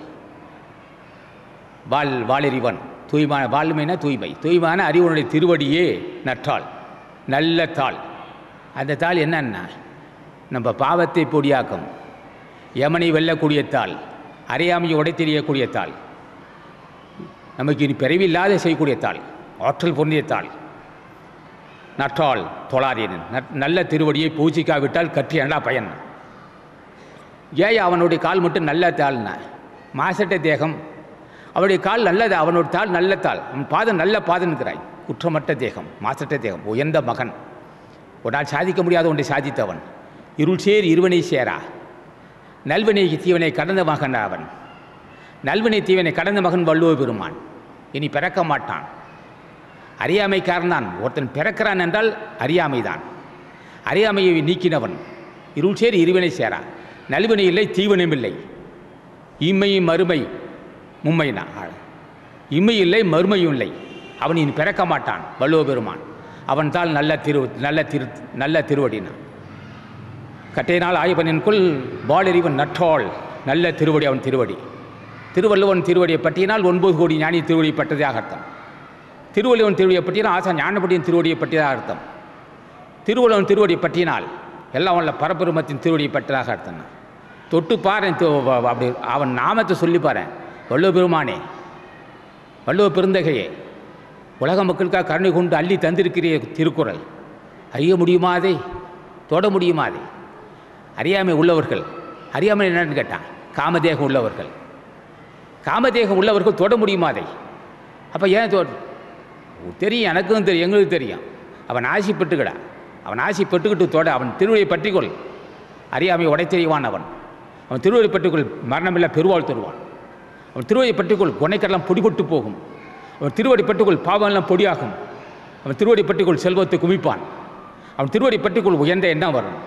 Speaker 1: வால் வாலறிவன் தூய்மான வாழ்மைனா தூய்மை தூய்மையான அறிவுனுடைய திருவடியே நற்றாள் நல்ல தாள் அந்த தாள் என்னன்னா நம்ம பாவத்தை பொடியாக்கும் யமனை வெல்லக்கூடிய தாள் அறியாமையை உடை தெரியக்கூடிய தாள் நமக்கு இனி பிறவில்லாத செய்யக்கூடிய தாள் ஆற்றல் பொன்னியத்தாள் தாள் நற்றாள் தொழாதேனன் நல்ல திருவடியை பூஜிக்காவிட்டால் கற்றி அண்டா பயன் ஏய் அவனுடைய கால் மட்டும் நல்ல தாள்னா மாசட்ட தேகம் அவனுடைய கால் நல்லது அவனுடைய தாள் நல்ல தாள் அவன் பாதம் நல்ல பாதன்கிறாய் குற்றமற்ற தேகம் மாசட்ட தேகம் உயர்ந்த மகன் உன்னால் சாதிக்க முடியாத ஒன்றை சாதித்தவன் இருள் சேர் இருவனை சேரா நல்வினை தீவனை கடந்த மகன் அவன் நல்வினை தீவனை கடந்த மகன் வள்ளுவ பெருமான் இனி பிறக்க மாட்டான் அறியாமை தான் ஒருத்தன் பிறக்கிறான் என்றால் அறியாமை தான் அறியாமையை நீக்கினவன் இருள் சேர் இருவினை சேரா நலிவினை இல்லை தீவனம் இல்லை இம்மையும் மறுமை மும்மைனா இம்மை இல்லை மறுமையும் இல்லை அவன் இனி பிறக்க மாட்டான் வள்ளுவ பெருமான் அவன் நல்ல திரு நல்ல திரு நல்ல திருவடினான் கட்டையினால் ஆய்வனின்குள் பாலறிவன் நற்றோள் நல்ல திருவடி அவன் திருவடி திருவள்ளுவன் திருவடியை பற்றினால் ஒன்பது கோடி ஞானி திருவடி பட்டதாக அர்த்தம் திருவள்ளுவன் திருவடியை பற்றினா ஆசா ஞானப்பட்டியின் திருவடியை பற்றி தான் அர்த்தம் திருவள்ளுவன் திருவடி பற்றினால் எல்லாம் உள்ள பரபெருமத்தின் திருவடியை பற்றியதாக அர்த்தம் தொட்டு பாரு அப்படி அவன் நாமத்தை சொல்லி பாரு வள்ளுவ பெருமானே வள்ளுவ பெருந்தகையே உலக மக்களுக்காக கருணை கொண்டு அள்ளி தந்திருக்கிற திருக்குறள் அறிய முடியுமாதே தொட முடியுமாதே அறியாமை உள்ளவர்கள் அறியாமல் என்னன்னு கேட்டான் காமதேகம் உள்ளவர்கள் காமதேகம் உள்ளவர்கள் தொட முடியுமாதே அப்போ ஏன் தோ தெரியும் எனக்கும் தெரியும் எங்களுக்கும் தெரியும் அவன் பெற்றுக்கடா அவன் பெற்றுக்கிட்டு தோட அவன் திருவடியை பற்றிக்கொள் அறியாமை உடைத்தெறிவான் அவன் அவன் திருவடி பற்றிக்கொள் மரணமில்லா பெருவாள் தருவான் அவன் திருவடி பற்றிக்கொள் கொனைக்கடலாம் பொடிபட்டு போகும் அவன் திருவடி பட்டுக்குள் பாவம்லாம் பொடியாகும் அவன் திருவடி பட்டுக்குள் செல்வத்தை குமிப்பான் அவன் திருவடி பட்டுக்குள் உயர்ந்த எண்ணம் வரும்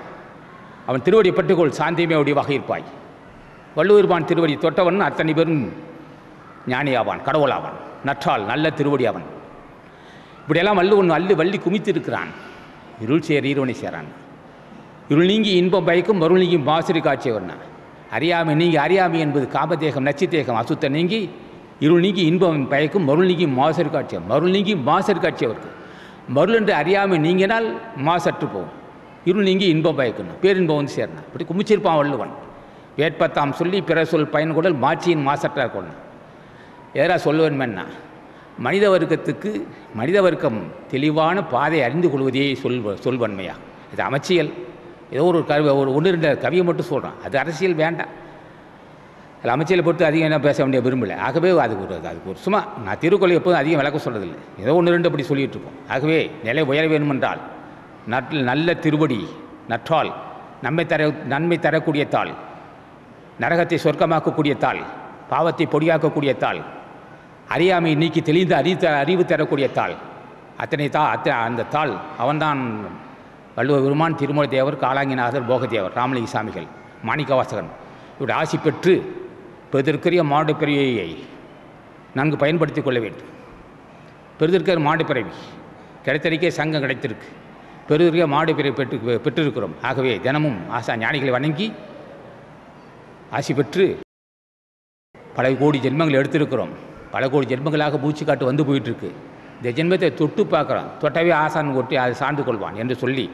Speaker 1: அவன் திருவடி பட்டுக்குள் சாந்தியமே வகை இருப்பாய் வள்ளுவர்பான் திருவடி தொட்டவன் அத்தனை பேரும் ஞானியாவான் கடவுளாவான் நற்றால் நல்ல திருவடி அவன் இப்படியெல்லாம் வள்ளு ஒன்று அள்ளு வள்ளி குமித்து இருக்கிறான் இருள் சேர் ஈரோனை சேரான் இருள் நீங்கி இன்பம் பயக்கும் மருள் நீங்கி மாசுரி காட்சி வரணும் அறியாமை நீங்கி அறியாமை என்பது காமதேகம் நச்சுத்தேகம் அசுத்த நீங்கி இருள் நீங்கி இன்பம் பயக்கும் மருள் நீங்கி மாசர் காட்சி மருள் நீங்கி மாசரி காட்சி அவருக்கு மருள் என்று அறியாமை நீங்கினால் மாசற்று போகும் இருள் நீங்கி இன்பம் பயக்கணும் பேரின்பம் வந்து சேரணும் இப்படி குமிச்சிருப்பான் வள்ளுவன் வேட்பத்தாம் சொல்லி பிற சொல் பயன் கொடல் மாட்சியின் மாசற்றார் கொள்ளணும் எதிராக சொல்லுவேன் மேன்னா மனித வர்க்கத்துக்கு மனித வர்க்கம் தெளிவான பாதை அறிந்து கொள்வதே சொல் சொல்வன்மையாக இது அமைச்சியல் ஏதோ ஒரு கவி ஒரு ஒன்று ரெண்டு கவியை மட்டும் சொல்கிறான் அது அரசியல் வேண்டாம் அதில் அமைச்சியில் பொறுத்து அதிகம் என்ன பேச வேண்டிய விரும்பலை ஆகவே அது ஒரு அதுக்கு ஒரு சும்மா நான் திருக்குறள் எப்போதும் அதிகம் விளக்க சொல்கிறதில்லை ஏதோ ஒன்று ரெண்டு அப்படி சொல்லிகிட்டு இருக்கோம் ஆகவே நிலை உயர வேணுமென்றால் நட்டில் நல்ல திருவடி நற்றால் நன்மை தர நன்மை தரக்கூடிய தாள் நரகத்தை சொர்க்கமாக்கக்கூடிய தாள் பாவத்தை பொடியாக்கக்கூடிய தாள் அறியாமையை நீக்கி தெளிந்து அறிவு அறிவு தரக்கூடிய தாள் அத்தனை தா அத்த அந்த தாள் அவன்தான் வள்ளுவ பெருமான் திருமலை தேவர் காலாங்கிநாதர் போகதேவர் ராமலிங்க சாமிகள் மாணிக்கவாசகன் இவருடைய ஆசி பெற்று பெருதற்கரிய மாடு பிறவியை நன்கு பயன்படுத்தி கொள்ள வேண்டும் பெருதற்கரிய மாடு பிறவி சங்கம் கிடைத்திருக்கு பெருதற்கரிய மாடு பிறவி பெற்று பெற்றிருக்கிறோம் ஆகவே தினமும் ஆசா ஞானிகளை வணங்கி ஆசி பெற்று பல கோடி ஜென்மங்கள் எடுத்திருக்கிறோம் பல கோடி ஜென்மங்களாக மூச்சு காட்டு வந்து போயிட்டுருக்கு இந்த ஜென்மத்தை தொட்டு பார்க்குறான் தொட்டவே ஆசான் ஒட்டி அதை சார்ந்து கொள்வான் என்று சொல்லி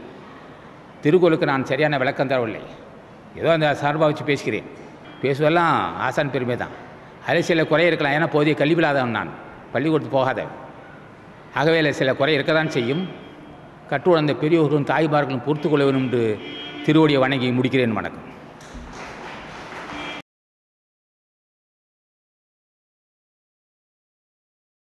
Speaker 1: திருக்கோளுக்கு நான் சரியான விளக்கம் தரவில்லை ஏதோ அந்த சார்பாக வச்சு பேசுகிறேன் பேசுவெல்லாம் ஆசான் பெருமை தான் அதில் சில குறை இருக்கலாம் ஏன்னா போதிய கல்விலாதவன் நான் பள்ளிக்கூடத்து போகாதவன் ஆகவே இல்லை சில குறை இருக்க தான் செய்யும் கற்றோடு அந்த பெரியோர்களும் தாய்மார்களும் பொறுத்து கொள்ள வேண்டும் என்று திருவடியை வணங்கி முடிக்கிறேன் வணக்கம்